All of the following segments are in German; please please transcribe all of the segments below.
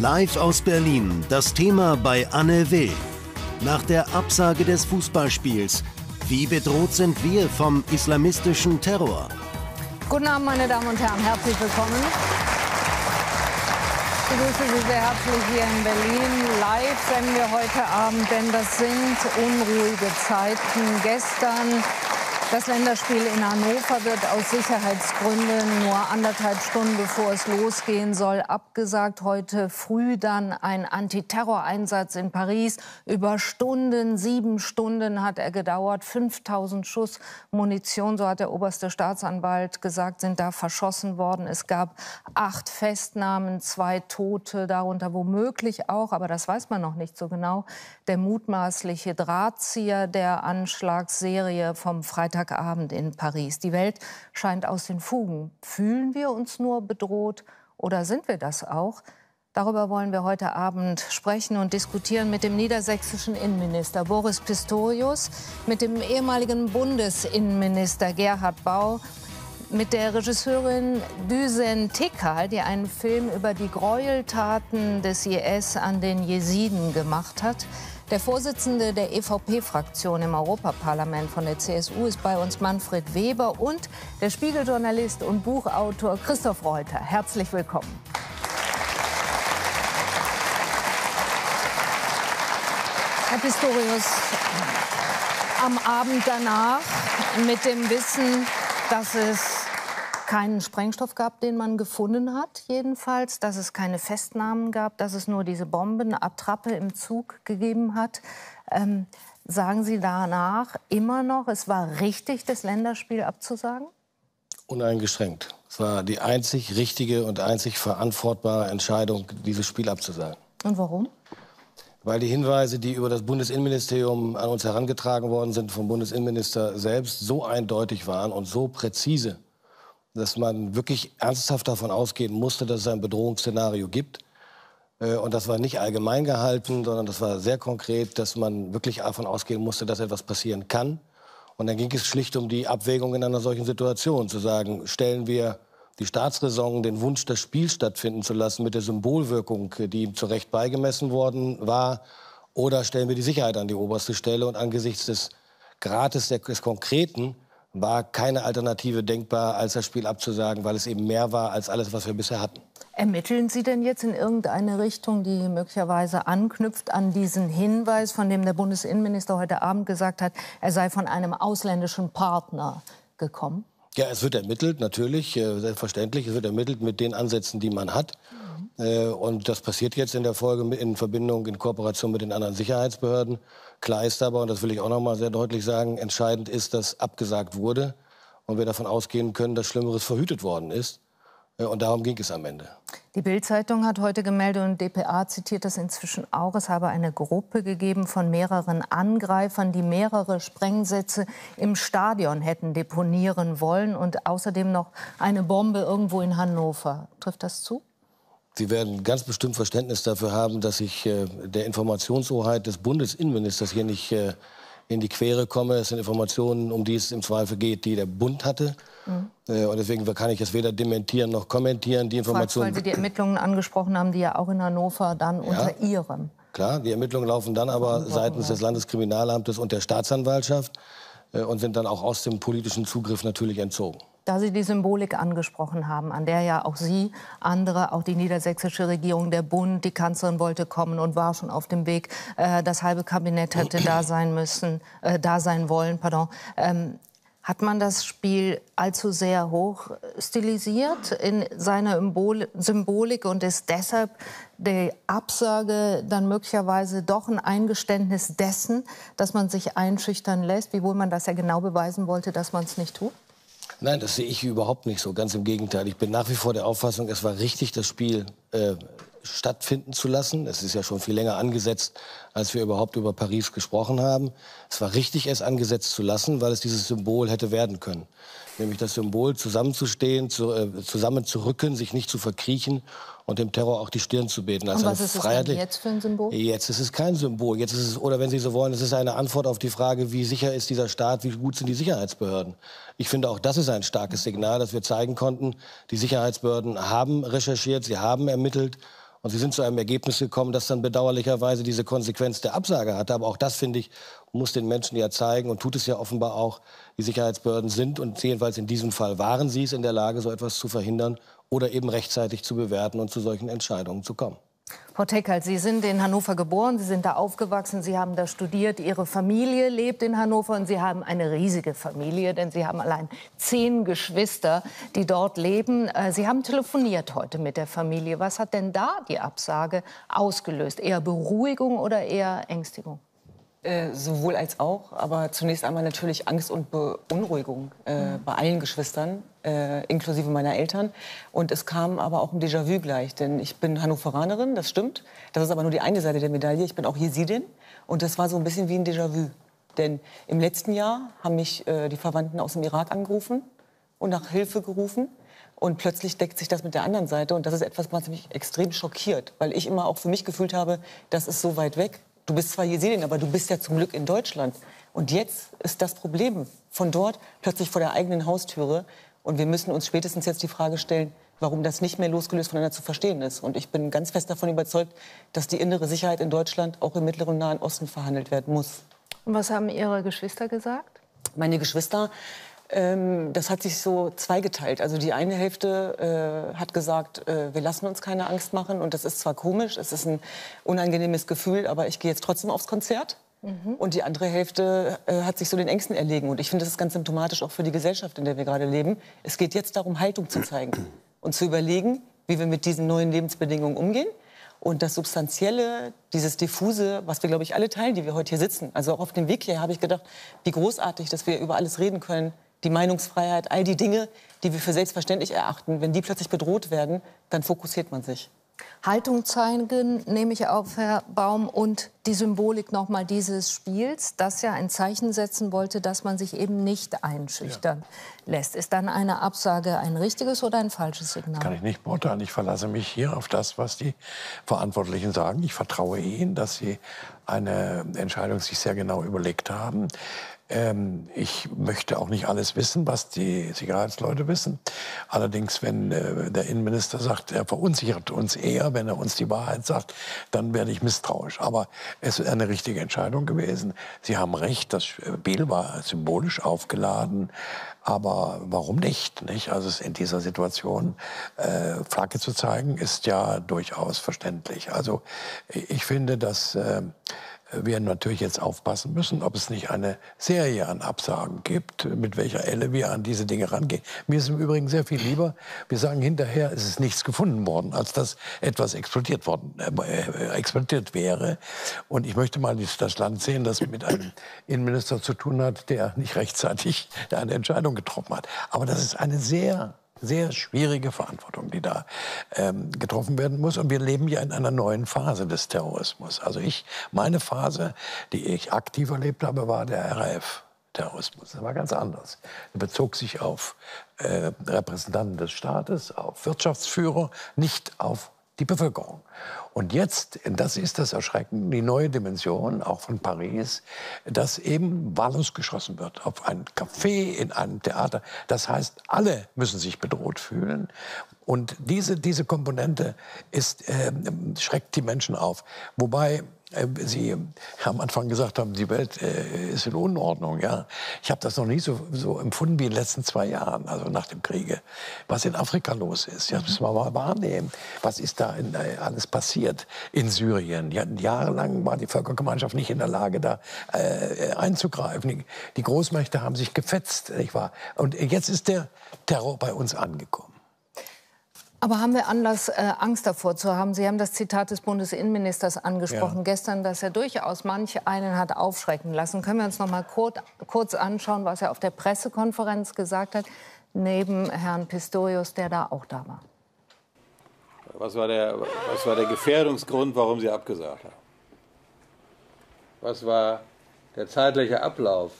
Live aus Berlin, das Thema bei Anne Will. Nach der Absage des Fußballspiels, wie bedroht sind wir vom islamistischen Terror? Guten Abend, meine Damen und Herren, herzlich willkommen. Ich begrüße Sie sehr herzlich hier in Berlin. Live senden wir heute Abend, denn das sind unruhige Zeiten. Gestern das Länderspiel in Hannover wird aus Sicherheitsgründen nur anderthalb Stunden bevor es losgehen soll abgesagt. Heute früh dann ein Antiterroreinsatz in Paris. Über Stunden, sieben Stunden hat er gedauert. 5000 Schuss Munition, so hat der oberste Staatsanwalt gesagt, sind da verschossen worden. Es gab acht Festnahmen, zwei Tote, darunter womöglich auch, aber das weiß man noch nicht so genau, der mutmaßliche Drahtzieher der Anschlagsserie vom Freitag Freitagabend in Paris. Die Welt scheint aus den Fugen. Fühlen wir uns nur bedroht oder sind wir das auch? Darüber wollen wir heute Abend sprechen und diskutieren mit dem niedersächsischen Innenminister Boris Pistorius, mit dem ehemaligen Bundesinnenminister Gerhard Bau, mit der Regisseurin Düsen Tekal, die einen Film über die Gräueltaten des IS an den Jesiden gemacht hat. Der Vorsitzende der EVP-Fraktion im Europaparlament von der CSU ist bei uns Manfred Weber und der Spiegeljournalist und Buchautor Christoph Reuter. Herzlich willkommen. Herr Pistorius, am Abend danach mit dem Wissen, dass es keinen Sprengstoff gab, den man gefunden hat, jedenfalls, dass es keine Festnahmen gab, dass es nur diese Bombenattrappe im Zug gegeben hat. Ähm, sagen Sie danach immer noch, es war richtig, das Länderspiel abzusagen? Uneingeschränkt. Es war die einzig richtige und einzig verantwortbare Entscheidung, dieses Spiel abzusagen. Und warum? Weil die Hinweise, die über das Bundesinnenministerium an uns herangetragen worden sind, vom Bundesinnenminister selbst, so eindeutig waren und so präzise dass man wirklich ernsthaft davon ausgehen musste, dass es ein Bedrohungsszenario gibt. Äh, und das war nicht allgemein gehalten, sondern das war sehr konkret, dass man wirklich davon ausgehen musste, dass etwas passieren kann. Und dann ging es schlicht um die Abwägung in einer solchen Situation, zu sagen, stellen wir die Staatsräson, den Wunsch, das Spiel stattfinden zu lassen mit der Symbolwirkung, die ihm zu Recht beigemessen worden war, oder stellen wir die Sicherheit an die oberste Stelle und angesichts des Grates des Konkreten war keine Alternative denkbar, als das Spiel abzusagen, weil es eben mehr war als alles, was wir bisher hatten. Ermitteln Sie denn jetzt in irgendeine Richtung, die möglicherweise anknüpft an diesen Hinweis, von dem der Bundesinnenminister heute Abend gesagt hat, er sei von einem ausländischen Partner gekommen? Ja, es wird ermittelt, natürlich, äh, selbstverständlich. Es wird ermittelt mit den Ansätzen, die man hat. Mhm. Und das passiert jetzt in der Folge in Verbindung, in Kooperation mit den anderen Sicherheitsbehörden. Klar ist aber, und das will ich auch noch mal sehr deutlich sagen, entscheidend ist, dass abgesagt wurde und wir davon ausgehen können, dass Schlimmeres verhütet worden ist. Äh, und darum ging es am Ende. Die Bild-Zeitung hat heute gemeldet und dpa zitiert das inzwischen auch. Es habe eine Gruppe gegeben von mehreren Angreifern, die mehrere Sprengsätze im Stadion hätten deponieren wollen und außerdem noch eine Bombe irgendwo in Hannover. Trifft das zu? Sie werden ganz bestimmt Verständnis dafür haben, dass ich äh, der Informationshoheit des Bundesinnenministers hier nicht äh, in die Quere komme. Es sind Informationen, um die es im Zweifel geht, die der Bund hatte. Mhm. Äh, und deswegen kann ich es weder dementieren noch kommentieren. Die Informationen, weil Sie die Ermittlungen angesprochen haben, die ja auch in Hannover dann ja, unter Ihrem. Klar, die Ermittlungen laufen dann aber seitens des Landeskriminalamtes und der Staatsanwaltschaft äh, und sind dann auch aus dem politischen Zugriff natürlich entzogen da Sie die Symbolik angesprochen haben, an der ja auch Sie, andere, auch die niedersächsische Regierung, der Bund, die Kanzlerin wollte kommen und war schon auf dem Weg. Äh, das halbe Kabinett hätte da sein müssen, äh, da sein wollen, pardon. Ähm, hat man das Spiel allzu sehr hoch stilisiert in seiner Symbolik und ist deshalb die Absage dann möglicherweise doch ein Eingeständnis dessen, dass man sich einschüchtern lässt, wiewohl man das ja genau beweisen wollte, dass man es nicht tut? Nein, das sehe ich überhaupt nicht so. Ganz im Gegenteil. Ich bin nach wie vor der Auffassung, es war richtig, das Spiel äh, stattfinden zu lassen. Es ist ja schon viel länger angesetzt, als wir überhaupt über Paris gesprochen haben. Es war richtig, es angesetzt zu lassen, weil es dieses Symbol hätte werden können. Nämlich das Symbol zusammenzustehen, zu, äh, zusammenzurücken, sich nicht zu verkriechen und dem Terror auch die Stirn zu beten. und was ist es jetzt für ein Symbol? Jetzt ist es kein Symbol. Jetzt ist es, oder wenn Sie so wollen, es ist eine Antwort auf die Frage, wie sicher ist dieser Staat, wie gut sind die Sicherheitsbehörden. Ich finde, auch das ist ein starkes Signal, dass wir zeigen konnten, die Sicherheitsbehörden haben recherchiert, sie haben ermittelt und sie sind zu einem Ergebnis gekommen, das dann bedauerlicherweise diese Konsequenz der Absage hatte. Aber auch das, finde ich, muss den Menschen ja zeigen und tut es ja offenbar auch. Die Sicherheitsbehörden sind und jedenfalls in diesem Fall waren sie es in der Lage, so etwas zu verhindern oder eben rechtzeitig zu bewerten und zu solchen Entscheidungen zu kommen. Frau Teckert, Sie sind in Hannover geboren, Sie sind da aufgewachsen, Sie haben da studiert, Ihre Familie lebt in Hannover und Sie haben eine riesige Familie, denn Sie haben allein zehn Geschwister, die dort leben. Äh, Sie haben telefoniert heute mit der Familie. Was hat denn da die Absage ausgelöst? Eher Beruhigung oder eher Ängstigung? Äh, sowohl als auch, aber zunächst einmal natürlich Angst und Beunruhigung äh, mhm. bei allen Geschwistern, äh, inklusive meiner Eltern. Und es kam aber auch ein Déjà-vu gleich, denn ich bin Hannoveranerin, das stimmt. Das ist aber nur die eine Seite der Medaille. Ich bin auch Jesidin und das war so ein bisschen wie ein Déjà-vu. Denn im letzten Jahr haben mich äh, die Verwandten aus dem Irak angerufen und nach Hilfe gerufen. Und plötzlich deckt sich das mit der anderen Seite. Und das ist etwas, was mich extrem schockiert, weil ich immer auch für mich gefühlt habe, das ist so weit weg. Du bist zwar Jesidin, aber du bist ja zum Glück in Deutschland. Und jetzt ist das Problem von dort plötzlich vor der eigenen Haustüre. Und wir müssen uns spätestens jetzt die Frage stellen, warum das nicht mehr losgelöst voneinander zu verstehen ist. Und ich bin ganz fest davon überzeugt, dass die innere Sicherheit in Deutschland auch im Mittleren und Nahen Osten verhandelt werden muss. Und was haben Ihre Geschwister gesagt? Meine Geschwister ähm, das hat sich so zweigeteilt. Also die eine Hälfte äh, hat gesagt, äh, wir lassen uns keine Angst machen. Und das ist zwar komisch, es ist ein unangenehmes Gefühl, aber ich gehe jetzt trotzdem aufs Konzert. Mhm. Und die andere Hälfte äh, hat sich so den Ängsten erlegen. Und ich finde, das ist ganz symptomatisch auch für die Gesellschaft, in der wir gerade leben. Es geht jetzt darum, Haltung zu zeigen und zu überlegen, wie wir mit diesen neuen Lebensbedingungen umgehen. Und das Substanzielle, dieses Diffuse, was wir, glaube ich, alle teilen, die wir heute hier sitzen. Also auch auf dem Weg hier habe ich gedacht, wie großartig, dass wir über alles reden können, die Meinungsfreiheit, all die Dinge, die wir für selbstverständlich erachten, wenn die plötzlich bedroht werden, dann fokussiert man sich. Haltung zeigen, nehme ich auf, Herr Baum, und die Symbolik nochmal dieses Spiels, das ja ein Zeichen setzen wollte, dass man sich eben nicht einschüchtern ja. lässt. Ist dann eine Absage ein richtiges oder ein falsches Signal? Das kann ich nicht beurteilen. Ich verlasse mich hier auf das, was die Verantwortlichen sagen. Ich vertraue ihnen, dass sie eine Entscheidung sich sehr genau überlegt haben. Ähm, ich möchte auch nicht alles wissen, was die Sicherheitsleute wissen. Allerdings, wenn äh, der Innenminister sagt, er verunsichert uns eher, wenn er uns die Wahrheit sagt, dann werde ich misstrauisch. Aber es ist eine richtige Entscheidung gewesen. Sie haben recht, das Spiel war symbolisch aufgeladen. Aber warum nicht? nicht? Also in dieser Situation äh, Flagge zu zeigen, ist ja durchaus verständlich. Also ich finde, dass äh, wir natürlich jetzt aufpassen müssen, ob es nicht eine Serie an Absagen gibt, mit welcher Elle wir an diese Dinge rangehen. Mir ist im Übrigen sehr viel lieber, wir sagen hinterher, es ist nichts gefunden worden, als dass etwas explodiert worden, äh, explodiert wäre. Und ich möchte mal das Land sehen, das mit einem Innenminister zu tun hat, der nicht rechtzeitig eine Entscheidung getroffen hat. Aber das ist eine sehr sehr schwierige Verantwortung, die da ähm, getroffen werden muss. Und wir leben ja in einer neuen Phase des Terrorismus. Also ich, meine Phase, die ich aktiv erlebt habe, war der RAF. Terrorismus. Das war ganz anders. Er bezog sich auf äh, Repräsentanten des Staates, auf Wirtschaftsführer, nicht auf die Bevölkerung. Und jetzt, das ist das Erschreckende, die neue Dimension, auch von Paris, dass eben wahllos geschossen wird auf ein Café, in einem Theater. Das heißt, alle müssen sich bedroht fühlen. Und diese, diese Komponente ist, äh, schreckt die Menschen auf. Wobei Sie am Anfang gesagt haben, die Welt äh, ist in Unordnung. Ja, ich habe das noch nie so, so empfunden wie in den letzten zwei Jahren, also nach dem Kriege. Was in Afrika los ist, ja, das müssen wir mal wahrnehmen. Was ist da in, äh, alles passiert in Syrien? Ja, jahrelang war die Völkergemeinschaft nicht in der Lage, da äh, einzugreifen. Die Großmächte haben sich gefetzt, nicht wahr? Und jetzt ist der Terror bei uns angekommen. Aber haben wir Anlass, äh, Angst davor zu haben? Sie haben das Zitat des Bundesinnenministers angesprochen ja. gestern, dass er durchaus manch einen hat aufschrecken lassen. Können wir uns noch mal kurz, kurz anschauen, was er auf der Pressekonferenz gesagt hat, neben Herrn Pistorius, der da auch da war? Was war der, was war der Gefährdungsgrund, warum Sie abgesagt haben? Was war der zeitliche Ablauf,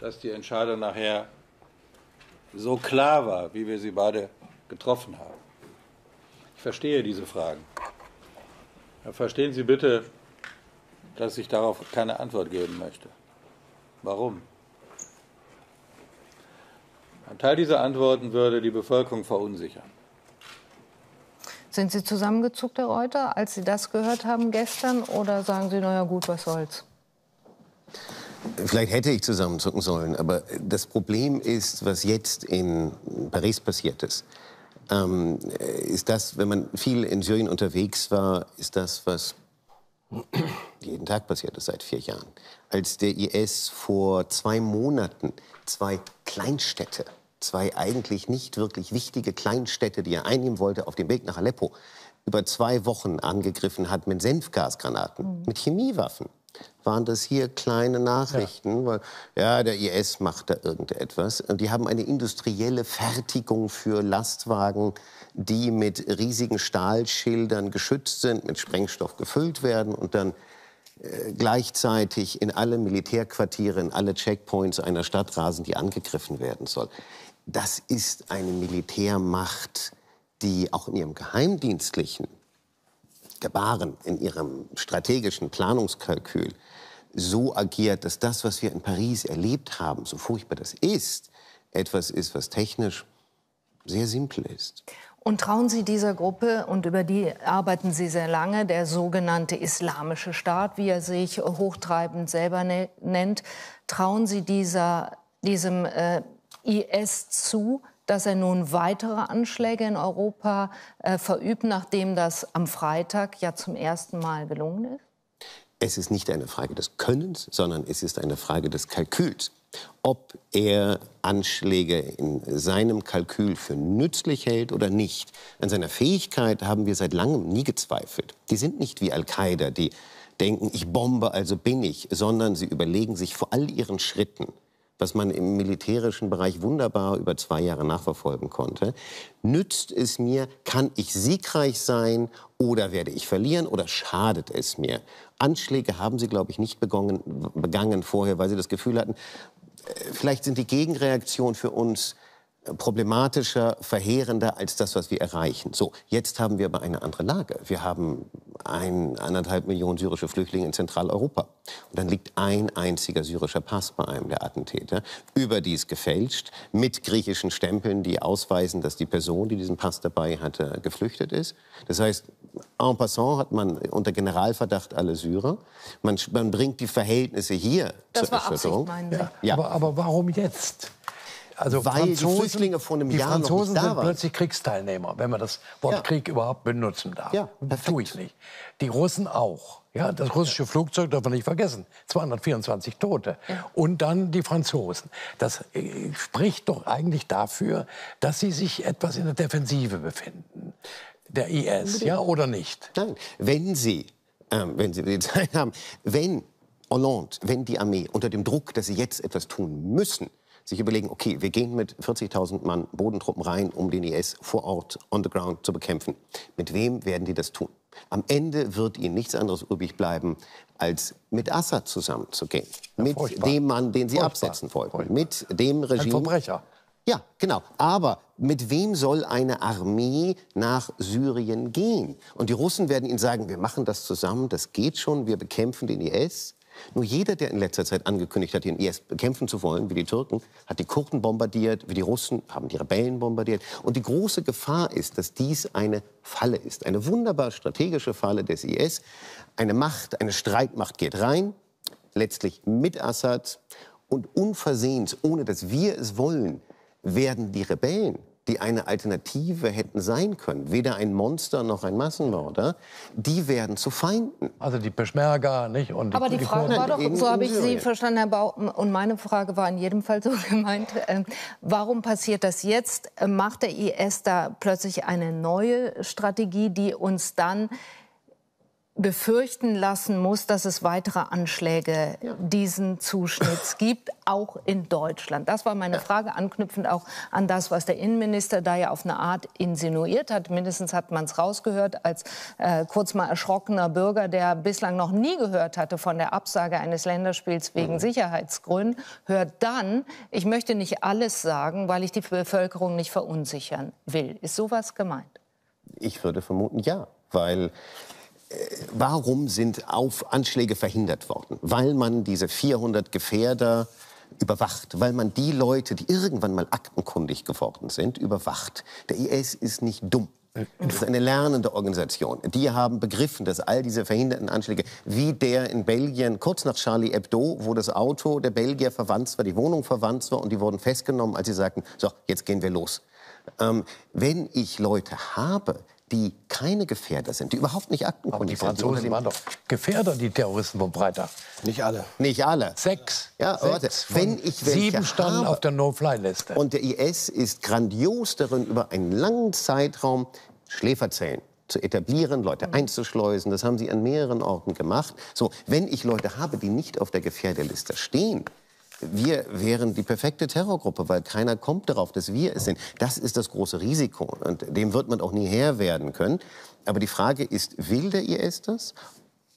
dass die Entscheidung nachher so klar war, wie wir sie beide getroffen haben. verstehe diese Fragen. Verstehen Sie bitte, dass ich darauf keine Antwort geben möchte. Warum? Ein Teil dieser Antworten würde die Bevölkerung verunsichern. Sind Sie zusammengezuckt, Herr Reuter, als Sie das gehört haben gestern? Oder sagen Sie, naja gut, was soll's? Vielleicht hätte ich zusammenzucken sollen, aber das Problem ist, was jetzt in Paris passiert ist. Ähm, ist das, wenn man viel in Syrien unterwegs war, ist das, was jeden Tag passiert ist seit vier Jahren. Als der IS vor zwei Monaten zwei Kleinstädte, zwei eigentlich nicht wirklich wichtige Kleinstädte, die er einnehmen wollte, auf dem Weg nach Aleppo, über zwei Wochen angegriffen hat mit Senfgasgranaten, mhm. mit Chemiewaffen waren das hier kleine Nachrichten, ja. weil ja, der IS macht da irgendetwas. Und die haben eine industrielle Fertigung für Lastwagen, die mit riesigen Stahlschildern geschützt sind, mit Sprengstoff gefüllt werden und dann äh, gleichzeitig in alle Militärquartiere, in alle Checkpoints einer Stadt rasen, die angegriffen werden soll. Das ist eine Militärmacht, die auch in ihrem geheimdienstlichen Gebaren, in ihrem strategischen Planungskalkül so agiert, dass das, was wir in Paris erlebt haben, so furchtbar das ist, etwas ist, was technisch sehr simpel ist. Und trauen Sie dieser Gruppe, und über die arbeiten Sie sehr lange, der sogenannte Islamische Staat, wie er sich hochtreibend selber ne nennt, trauen Sie dieser, diesem äh, IS zu, dass er nun weitere Anschläge in Europa äh, verübt, nachdem das am Freitag ja zum ersten Mal gelungen ist? Es ist nicht eine Frage des Könnens, sondern es ist eine Frage des Kalküls. Ob er Anschläge in seinem Kalkül für nützlich hält oder nicht. An seiner Fähigkeit haben wir seit langem nie gezweifelt. Die sind nicht wie Al-Qaida, die denken, ich bombe, also bin ich, sondern sie überlegen sich vor all ihren Schritten, was man im militärischen Bereich wunderbar über zwei Jahre nachverfolgen konnte. Nützt es mir, kann ich siegreich sein oder werde ich verlieren oder schadet es mir? Anschläge haben sie, glaube ich, nicht begangen, begangen vorher, weil sie das Gefühl hatten, äh, vielleicht sind die Gegenreaktionen für uns problematischer, verheerender als das, was wir erreichen. So, jetzt haben wir aber eine andere Lage. Wir haben ein, eineinhalb Millionen syrische Flüchtlinge in Zentraleuropa. Und dann liegt ein einziger syrischer Pass bei einem der Attentäter, überdies gefälscht, mit griechischen Stempeln, die ausweisen, dass die Person, die diesen Pass dabei hatte, geflüchtet ist. Das heißt, en passant hat man unter Generalverdacht alle Syrer. Man, man bringt die Verhältnisse hier das zur Erschütterung. Absicht, ja. Ja. Aber, aber warum jetzt? Also weil Franzosen, die Flüchtlinge vor einem die Jahr Franzosen noch nicht da sind waren. plötzlich Kriegsteilnehmer, wenn man das Wort ja. Krieg überhaupt benutzen darf. Ja, das tue ich nicht. Die Russen auch. Ja, das russische Flugzeug darf man nicht vergessen. 224 Tote. Ja. Und dann die Franzosen. Das äh, spricht doch eigentlich dafür, dass sie sich etwas in der Defensive befinden. Der IS, ja, oder nicht? Nein, wenn sie, ähm, wenn Sie die Zeit haben, wenn Hollande, wenn die Armee unter dem Druck, dass sie jetzt etwas tun müssen, sich überlegen, okay, wir gehen mit 40.000 Mann Bodentruppen rein, um den IS vor Ort, on the ground zu bekämpfen. Mit wem werden die das tun? Am Ende wird ihnen nichts anderes übrig bleiben, als mit Assad zusammenzugehen. Ja, mit furchtbar. dem Mann, den sie furchtbar. absetzen wollten. Furchtbar. Mit dem Regime. Ein Verbrecher. Ja, genau. Aber mit wem soll eine Armee nach Syrien gehen? Und die Russen werden ihnen sagen, wir machen das zusammen, das geht schon, wir bekämpfen den IS. Nur jeder, der in letzter Zeit angekündigt hat, den IS bekämpfen zu wollen, wie die Türken, hat die Kurden bombardiert, wie die Russen haben die Rebellen bombardiert. Und die große Gefahr ist, dass dies eine Falle ist, eine wunderbar strategische Falle des IS. Eine Macht, eine Streitmacht geht rein, letztlich mit Assad und unversehens, ohne dass wir es wollen, werden die Rebellen die eine Alternative hätten sein können, weder ein Monster noch ein Massenmörder, die werden zu Feinden. Also die Peschmerga, nicht? Und die, Aber die, die Frage Kurden. war doch, so habe ich Sie verstanden, Herr Bau, und meine Frage war in jedem Fall so gemeint, äh, warum passiert das jetzt? Macht der IS da plötzlich eine neue Strategie, die uns dann befürchten lassen muss, dass es weitere Anschläge ja. diesen Zuschnitts gibt, auch in Deutschland. Das war meine ja. Frage, anknüpfend auch an das, was der Innenminister da ja auf eine Art insinuiert hat. Mindestens hat man es rausgehört als äh, kurz mal erschrockener Bürger, der bislang noch nie gehört hatte von der Absage eines Länderspiels wegen mhm. Sicherheitsgründen, hört dann, ich möchte nicht alles sagen, weil ich die Bevölkerung nicht verunsichern will. Ist sowas gemeint? Ich würde vermuten, ja. Weil warum sind auf Anschläge verhindert worden? Weil man diese 400 Gefährder überwacht, weil man die Leute, die irgendwann mal aktenkundig geworden sind, überwacht. Der IS ist nicht dumm. Das ist eine lernende Organisation. Die haben begriffen, dass all diese verhinderten Anschläge, wie der in Belgien kurz nach Charlie Hebdo, wo das Auto der Belgier verwandt war, die Wohnung verwandt war und die wurden festgenommen, als sie sagten, so, jetzt gehen wir los. Ähm, wenn ich Leute habe, die keine Gefährder sind, die überhaupt nicht aktenkundig sind. Aber die Franzosen waren doch Gefährder, die Terroristen vom Freitag. Nicht alle. Nicht alle. Sechs. Ja, Sechs warte. Wenn ich sieben standen habe, auf der No-Fly-Liste. Und der IS ist grandios darin, über einen langen Zeitraum Schläferzellen zu etablieren, Leute einzuschleusen. Das haben sie an mehreren Orten gemacht. So, wenn ich Leute habe, die nicht auf der Gefährderliste stehen, wir wären die perfekte Terrorgruppe, weil keiner kommt darauf, dass wir es sind. Das ist das große Risiko und dem wird man auch nie Herr werden können. Aber die Frage ist, will der IS das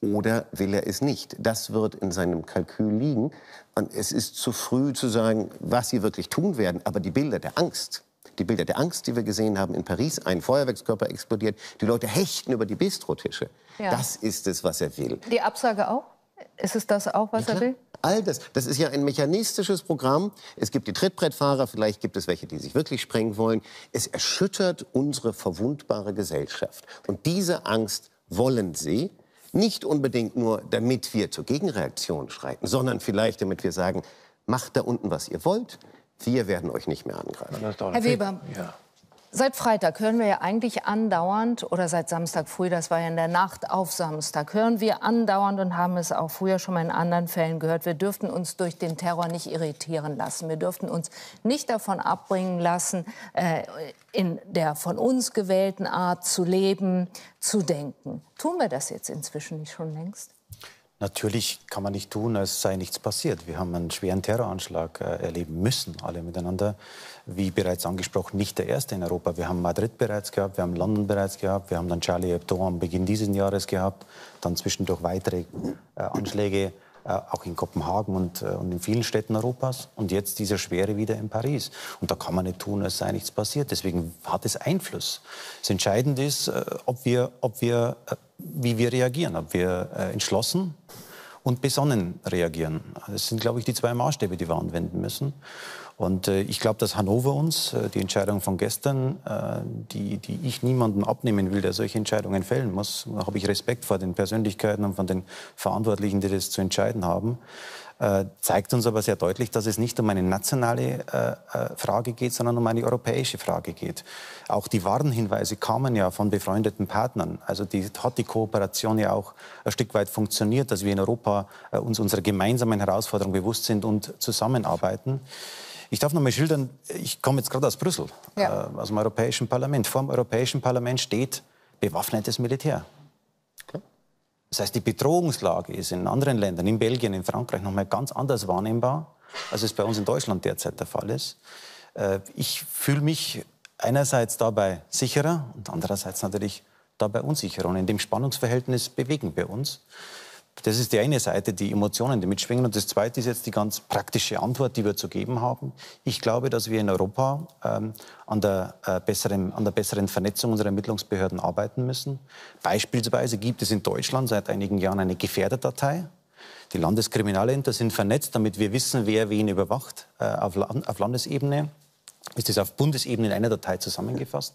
oder will er es nicht? Das wird in seinem Kalkül liegen. Und es ist zu früh zu sagen, was sie wirklich tun werden. Aber die Bilder der Angst, die Bilder der Angst, die wir gesehen haben in Paris, ein Feuerwerkskörper explodiert, die Leute hechten über die Bistrotische. Ja. Das ist es, was er will. Die Absage auch? Ist es das auch, was ja, er will? All das. Das ist ja ein mechanistisches Programm. Es gibt die Trittbrettfahrer, vielleicht gibt es welche, die sich wirklich sprengen wollen. Es erschüttert unsere verwundbare Gesellschaft. Und diese Angst wollen sie. Nicht unbedingt nur, damit wir zur Gegenreaktion schreiten, sondern vielleicht, damit wir sagen, macht da unten, was ihr wollt. Wir werden euch nicht mehr angreifen. Herr Weber, ja. Seit Freitag hören wir ja eigentlich andauernd, oder seit Samstag früh, das war ja in der Nacht auf Samstag, hören wir andauernd und haben es auch früher schon mal in anderen Fällen gehört, wir dürften uns durch den Terror nicht irritieren lassen. Wir dürften uns nicht davon abbringen lassen, äh, in der von uns gewählten Art zu leben, zu denken. Tun wir das jetzt inzwischen nicht schon längst? Natürlich kann man nicht tun, als sei nichts passiert. Wir haben einen schweren Terroranschlag äh, erleben müssen, alle miteinander. Wie bereits angesprochen, nicht der erste in Europa. Wir haben Madrid bereits gehabt, wir haben London bereits gehabt, wir haben dann Charlie Hebdo am Beginn dieses Jahres gehabt, dann zwischendurch weitere äh, Anschläge, auch in Kopenhagen und, äh, und, in vielen Städten Europas. Und jetzt dieser schwere wieder in Paris. Und da kann man nicht tun, als sei nichts passiert. Deswegen hat es Einfluss. Das Entscheidende ist, äh, ob wir, ob wir äh, wie wir reagieren, ob wir äh, entschlossen und besonnen reagieren. Das sind, glaube ich, die zwei Maßstäbe, die wir anwenden müssen. Und äh, ich glaube, dass Hannover uns, äh, die Entscheidung von gestern, äh, die, die ich niemandem abnehmen will, der solche Entscheidungen fällen muss, da habe ich Respekt vor den Persönlichkeiten und von den Verantwortlichen, die das zu entscheiden haben, äh, zeigt uns aber sehr deutlich, dass es nicht um eine nationale äh, äh, Frage geht, sondern um eine europäische Frage geht. Auch die Warnhinweise kamen ja von befreundeten Partnern. Also die, hat die Kooperation ja auch ein Stück weit funktioniert, dass wir in Europa uns unserer gemeinsamen Herausforderung bewusst sind und zusammenarbeiten. Ich darf noch mal schildern, ich komme jetzt gerade aus Brüssel, ja. aus dem Europäischen Parlament. Vor dem Europäischen Parlament steht bewaffnetes Militär. Das heißt, die Bedrohungslage ist in anderen Ländern, in Belgien, in Frankreich, noch mal ganz anders wahrnehmbar, als es bei uns in Deutschland derzeit der Fall ist. Äh, ich fühle mich einerseits dabei sicherer und andererseits natürlich dabei unsicherer. Und in dem Spannungsverhältnis bewegen wir uns. Das ist die eine Seite, die Emotionen, die mitschwingen. Und das zweite ist jetzt die ganz praktische Antwort, die wir zu geben haben. Ich glaube, dass wir in Europa ähm, an, der, äh, besseren, an der besseren Vernetzung unserer Ermittlungsbehörden arbeiten müssen. Beispielsweise gibt es in Deutschland seit einigen Jahren eine Gefährderdatei. Die Landeskriminalämter sind vernetzt, damit wir wissen, wer wen überwacht äh, auf, auf Landesebene ist das auf Bundesebene in einer Datei zusammengefasst.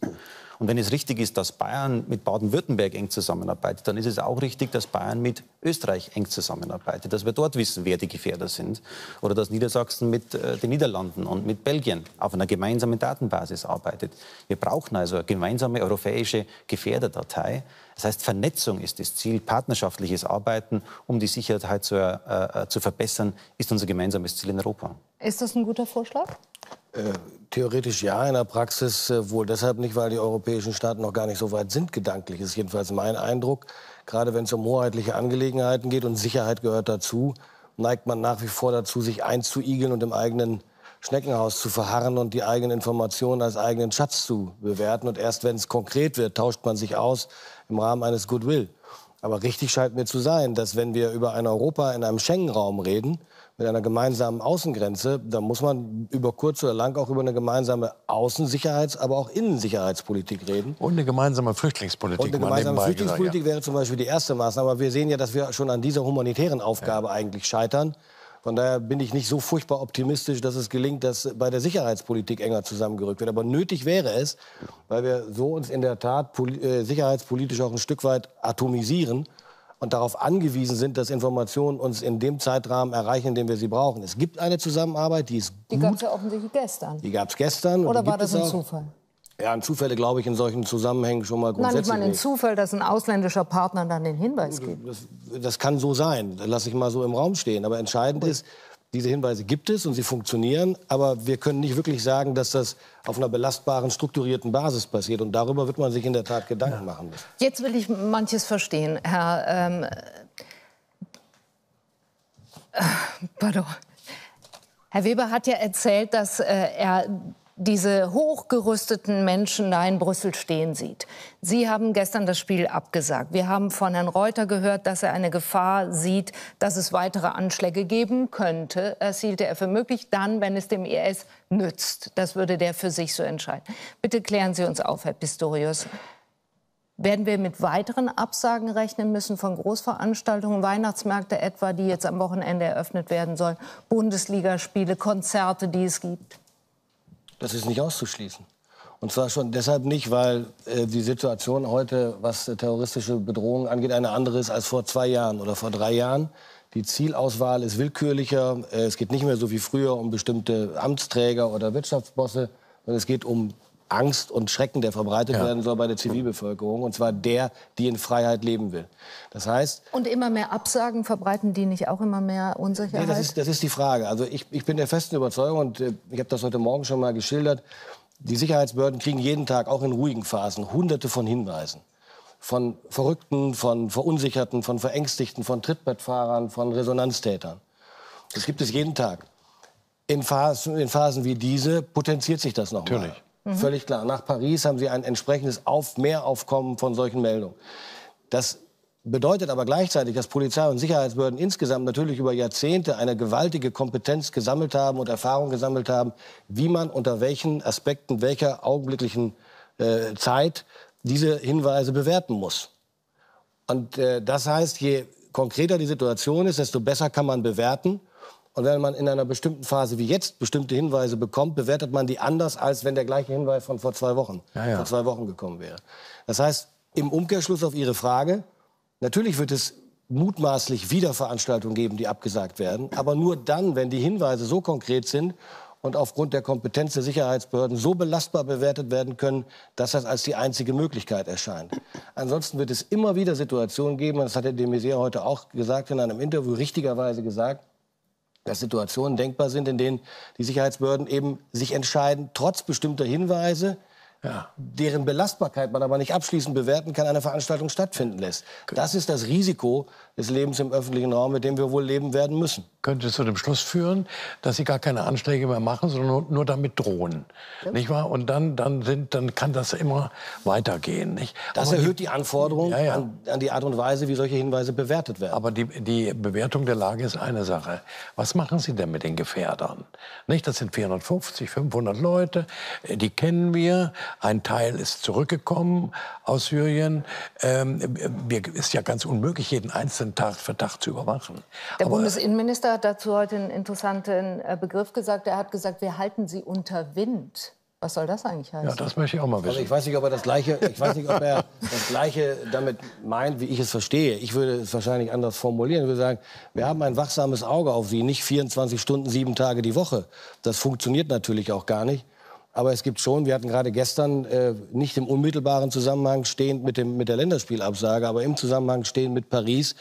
Und wenn es richtig ist, dass Bayern mit Baden-Württemberg eng zusammenarbeitet, dann ist es auch richtig, dass Bayern mit Österreich eng zusammenarbeitet, dass wir dort wissen, wer die Gefährder sind. Oder dass Niedersachsen mit äh, den Niederlanden und mit Belgien auf einer gemeinsamen Datenbasis arbeitet. Wir brauchen also eine gemeinsame europäische Gefährderdatei. Das heißt, Vernetzung ist das Ziel, partnerschaftliches Arbeiten, um die Sicherheit zu, äh, äh zu verbessern, ist unser gemeinsames Ziel in Europa. Ist das ein guter Vorschlag? Äh, theoretisch ja, in der Praxis äh, wohl deshalb nicht, weil die europäischen Staaten noch gar nicht so weit sind gedanklich. Ist jedenfalls mein Eindruck. Gerade wenn es um hoheitliche Angelegenheiten geht und Sicherheit gehört dazu, neigt man nach wie vor dazu, sich einzuigeln und im eigenen Schneckenhaus zu verharren und die eigenen Informationen als eigenen Schatz zu bewerten. Und erst wenn es konkret wird, tauscht man sich aus im Rahmen eines Goodwill. Aber richtig scheint mir zu sein, dass wenn wir über ein Europa in einem Schengen-Raum reden, mit einer gemeinsamen Außengrenze, da muss man über kurz oder lang auch über eine gemeinsame Außensicherheits-, aber auch Innensicherheitspolitik reden. Und eine gemeinsame Flüchtlingspolitik. Und eine gemeinsame Flüchtlingspolitik gesagt, ja. wäre zum Beispiel die erste Maßnahme. Aber wir sehen ja, dass wir schon an dieser humanitären Aufgabe ja. eigentlich scheitern. Von daher bin ich nicht so furchtbar optimistisch, dass es gelingt, dass bei der Sicherheitspolitik enger zusammengerückt wird. Aber nötig wäre es, weil wir so uns in der Tat äh, sicherheitspolitisch auch ein Stück weit atomisieren und darauf angewiesen sind, dass Informationen uns in dem Zeitrahmen erreichen, in dem wir sie brauchen. Es gibt eine Zusammenarbeit, die ist gut. Die gab es ja offensichtlich gestern. Die gab es gestern. Oder war das ein Zufall? Ja, ein Zufälle glaube ich in solchen Zusammenhängen schon mal grundsätzlich. Nein, ich meine ein Zufall, dass ein ausländischer Partner dann den Hinweis gibt. Das, das kann so sein. Das lasse ich mal so im Raum stehen. Aber entscheidend okay. ist, diese Hinweise gibt es und sie funktionieren, aber wir können nicht wirklich sagen, dass das auf einer belastbaren, strukturierten Basis passiert. Und darüber wird man sich in der Tat Gedanken machen müssen. Jetzt will ich manches verstehen, Herr. Ähm, äh, pardon. Herr Weber hat ja erzählt, dass äh, er diese hochgerüsteten Menschen da in Brüssel stehen sieht. Sie haben gestern das Spiel abgesagt. Wir haben von Herrn Reuter gehört, dass er eine Gefahr sieht, dass es weitere Anschläge geben könnte. Das hielte er für möglich, dann, wenn es dem IS nützt. Das würde der für sich so entscheiden. Bitte klären Sie uns auf, Herr Pistorius. Werden wir mit weiteren Absagen rechnen müssen von Großveranstaltungen, Weihnachtsmärkte etwa, die jetzt am Wochenende eröffnet werden sollen, Bundesligaspiele, Konzerte, die es gibt? Das ist nicht auszuschließen. Und zwar schon deshalb nicht, weil äh, die Situation heute, was äh, terroristische Bedrohungen angeht, eine andere ist als vor zwei Jahren oder vor drei Jahren. Die Zielauswahl ist willkürlicher. Äh, es geht nicht mehr so wie früher um bestimmte Amtsträger oder Wirtschaftsbosse, sondern es geht um Angst und Schrecken, der verbreitet ja. werden soll bei der Zivilbevölkerung. Und zwar der, die in Freiheit leben will. Das heißt. Und immer mehr Absagen verbreiten die nicht auch immer mehr Unsicherheit? Nee, das, ist, das ist die Frage. Also ich, ich bin der festen Überzeugung, und äh, ich habe das heute Morgen schon mal geschildert, die Sicherheitsbehörden kriegen jeden Tag, auch in ruhigen Phasen, hunderte von Hinweisen. Von Verrückten, von Verunsicherten, von Verängstigten, von Trittbettfahrern, von Resonanztätern. Das gibt es jeden Tag. In Phasen, in Phasen wie diese potenziert sich das noch Natürlich. Mhm. Völlig klar. Nach Paris haben sie ein entsprechendes Auf Mehraufkommen von solchen Meldungen. Das bedeutet aber gleichzeitig, dass Polizei und Sicherheitsbehörden insgesamt natürlich über Jahrzehnte eine gewaltige Kompetenz gesammelt haben und Erfahrung gesammelt haben, wie man unter welchen Aspekten welcher augenblicklichen äh, Zeit diese Hinweise bewerten muss. Und äh, das heißt, je konkreter die Situation ist, desto besser kann man bewerten und wenn man in einer bestimmten Phase wie jetzt bestimmte Hinweise bekommt, bewertet man die anders, als wenn der gleiche Hinweis von vor zwei Wochen, ja, ja. vor zwei Wochen gekommen wäre. Das heißt, im Umkehrschluss auf Ihre Frage, natürlich wird es mutmaßlich wieder Veranstaltungen geben, die abgesagt werden, aber nur dann, wenn die Hinweise so konkret sind und aufgrund der Kompetenz der Sicherheitsbehörden so belastbar bewertet werden können, dass das als die einzige Möglichkeit erscheint. Ansonsten wird es immer wieder Situationen geben, und das hat Herr de Maizière heute auch gesagt in einem Interview, richtigerweise gesagt, dass Situationen denkbar sind, in denen die Sicherheitsbehörden eben sich entscheiden, trotz bestimmter Hinweise, ja. deren Belastbarkeit man aber nicht abschließend bewerten kann, eine Veranstaltung stattfinden lässt. Das ist das Risiko des Lebens im öffentlichen Raum, mit dem wir wohl leben werden müssen. Könnte zu dem Schluss führen, dass sie gar keine Anschläge mehr machen, sondern nur, nur damit drohen, ja. nicht wahr? Und dann, dann, sind, dann kann das immer weitergehen, nicht? Das aber erhöht die, die Anforderung ja, ja. An, an, die Art und Weise, wie solche Hinweise bewertet werden. Aber die, die Bewertung der Lage ist eine Sache. Was machen Sie denn mit den Gefährdern? Nicht? Das sind 450, 500 Leute, die kennen wir. Ein Teil ist zurückgekommen aus Syrien. Ähm, ist ja ganz unmöglich, jeden einzelnen ganzen Tag Verdacht zu überwachen. Der Aber, Bundesinnenminister hat dazu heute einen interessanten äh, Begriff gesagt. Er hat gesagt, wir halten sie unter Wind. Was soll das eigentlich heißen? Ja, das möchte ich auch mal wissen. Also ich weiß nicht, ob er das gleiche, ich weiß nicht, ob er das gleiche damit meint, wie ich es verstehe. Ich würde es wahrscheinlich anders formulieren. Ich würde sagen, wir haben ein wachsames Auge auf Sie, nicht 24 Stunden, sieben Tage die Woche. Das funktioniert natürlich auch gar nicht. Aber es gibt schon, wir hatten gerade gestern äh, nicht im unmittelbaren Zusammenhang stehend mit, dem, mit der Länderspielabsage, aber im Zusammenhang stehend mit Paris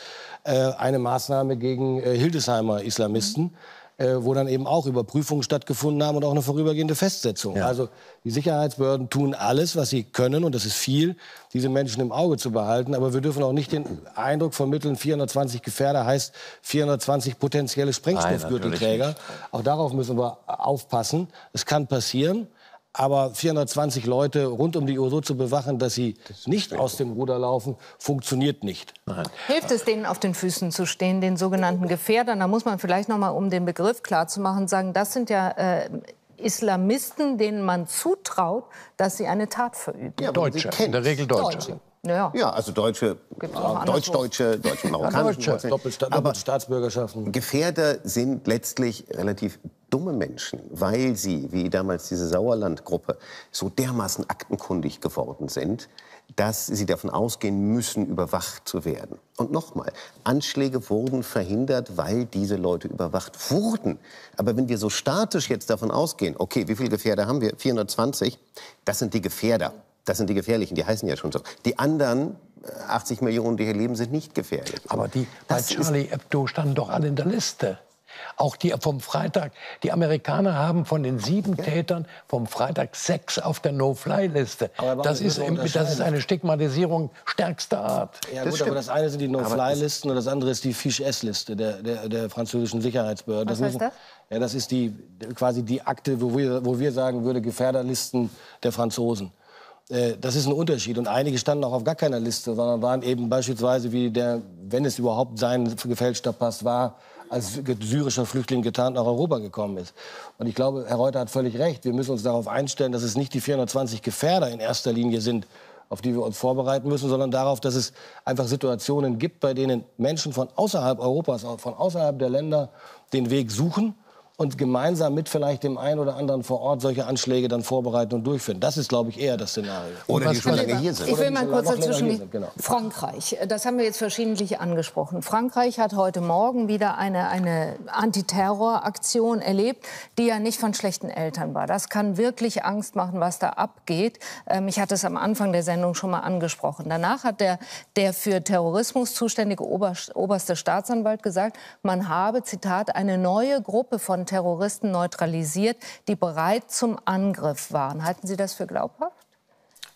äh, eine Maßnahme gegen äh, Hildesheimer Islamisten. Mhm. Äh, wo dann eben auch Überprüfungen stattgefunden haben und auch eine vorübergehende Festsetzung. Ja. Also die Sicherheitsbehörden tun alles, was sie können, und das ist viel, diese Menschen im Auge zu behalten. Aber wir dürfen auch nicht den Eindruck vermitteln, 420 Gefährder heißt 420 potenzielle Sprengstoffgürtelträger. Auch darauf müssen wir aufpassen. Es kann passieren. Aber 420 Leute rund um die Uhr so zu bewachen, dass sie nicht aus dem Ruder laufen, funktioniert nicht. Nein. Hilft es denen auf den Füßen zu stehen, den sogenannten Gefährdern? Da muss man vielleicht noch mal, um den Begriff klarzumachen, sagen, das sind ja äh, Islamisten, denen man zutraut, dass sie eine Tat verüben. Ja, Deutsche, in der Regel Deutsche. Deutsche. Ja. ja, also Deutsche, Deutsch-Deutsche, Deutsche, Marokkanische, Doppelstaatsbürgerschaften. Gefährder sind letztlich relativ dumme Menschen, weil sie, wie damals diese Sauerland-Gruppe, so dermaßen aktenkundig geworden sind, dass sie davon ausgehen müssen, überwacht zu werden. Und nochmal, Anschläge wurden verhindert, weil diese Leute überwacht wurden. Aber wenn wir so statisch jetzt davon ausgehen, okay, wie viele Gefährder haben wir? 420, das sind die Gefährder. Das sind die gefährlichen, die heißen ja schon so. Die anderen 80 äh, Millionen, die hier leben, sind nicht gefährlich. Aber die bei Charlie Hebdo standen doch alle in der Liste. Auch die vom Freitag. Die Amerikaner haben von den sieben ja. Tätern vom Freitag sechs auf der No-Fly-Liste. Das, ist, das ist eine Stigmatisierung stärkster Art. Ja, das gut, aber das eine sind die No-Fly-Listen und das andere ist die Fiche-S-Liste der, der, der, französischen Sicherheitsbehörde. Was das heißt das? Ja, das ist die, quasi die Akte, wo wir, wo wir sagen würde, Gefährderlisten der Franzosen. Äh, das ist ein Unterschied. Und einige standen auch auf gar keiner Liste, sondern waren eben beispielsweise wie der, wenn es überhaupt sein gefälschter Pass war, als syrischer Flüchtling getarnt nach Europa gekommen ist. Und ich glaube, Herr Reuter hat völlig recht. Wir müssen uns darauf einstellen, dass es nicht die 420 Gefährder in erster Linie sind, auf die wir uns vorbereiten müssen, sondern darauf, dass es einfach Situationen gibt, bei denen Menschen von außerhalb Europas, von außerhalb der Länder den Weg suchen und gemeinsam mit vielleicht dem einen oder anderen vor Ort solche Anschläge dann vorbereiten und durchführen. Das ist, glaube ich, eher das Szenario. Oder die schon lange hier sind. Ich will mal kurz dazwischen. Genau. Frankreich, das haben wir jetzt verschiedentlich angesprochen. Frankreich hat heute Morgen wieder eine, eine Antiterroraktion erlebt, die ja nicht von schlechten Eltern war. Das kann wirklich Angst machen, was da abgeht. Ähm, ich hatte es am Anfang der Sendung schon mal angesprochen. Danach hat der, der für Terrorismus zuständige oberste Staatsanwalt gesagt, man habe, Zitat, eine neue Gruppe von Terroristen neutralisiert, die bereit zum Angriff waren. Halten Sie das für glaubhaft?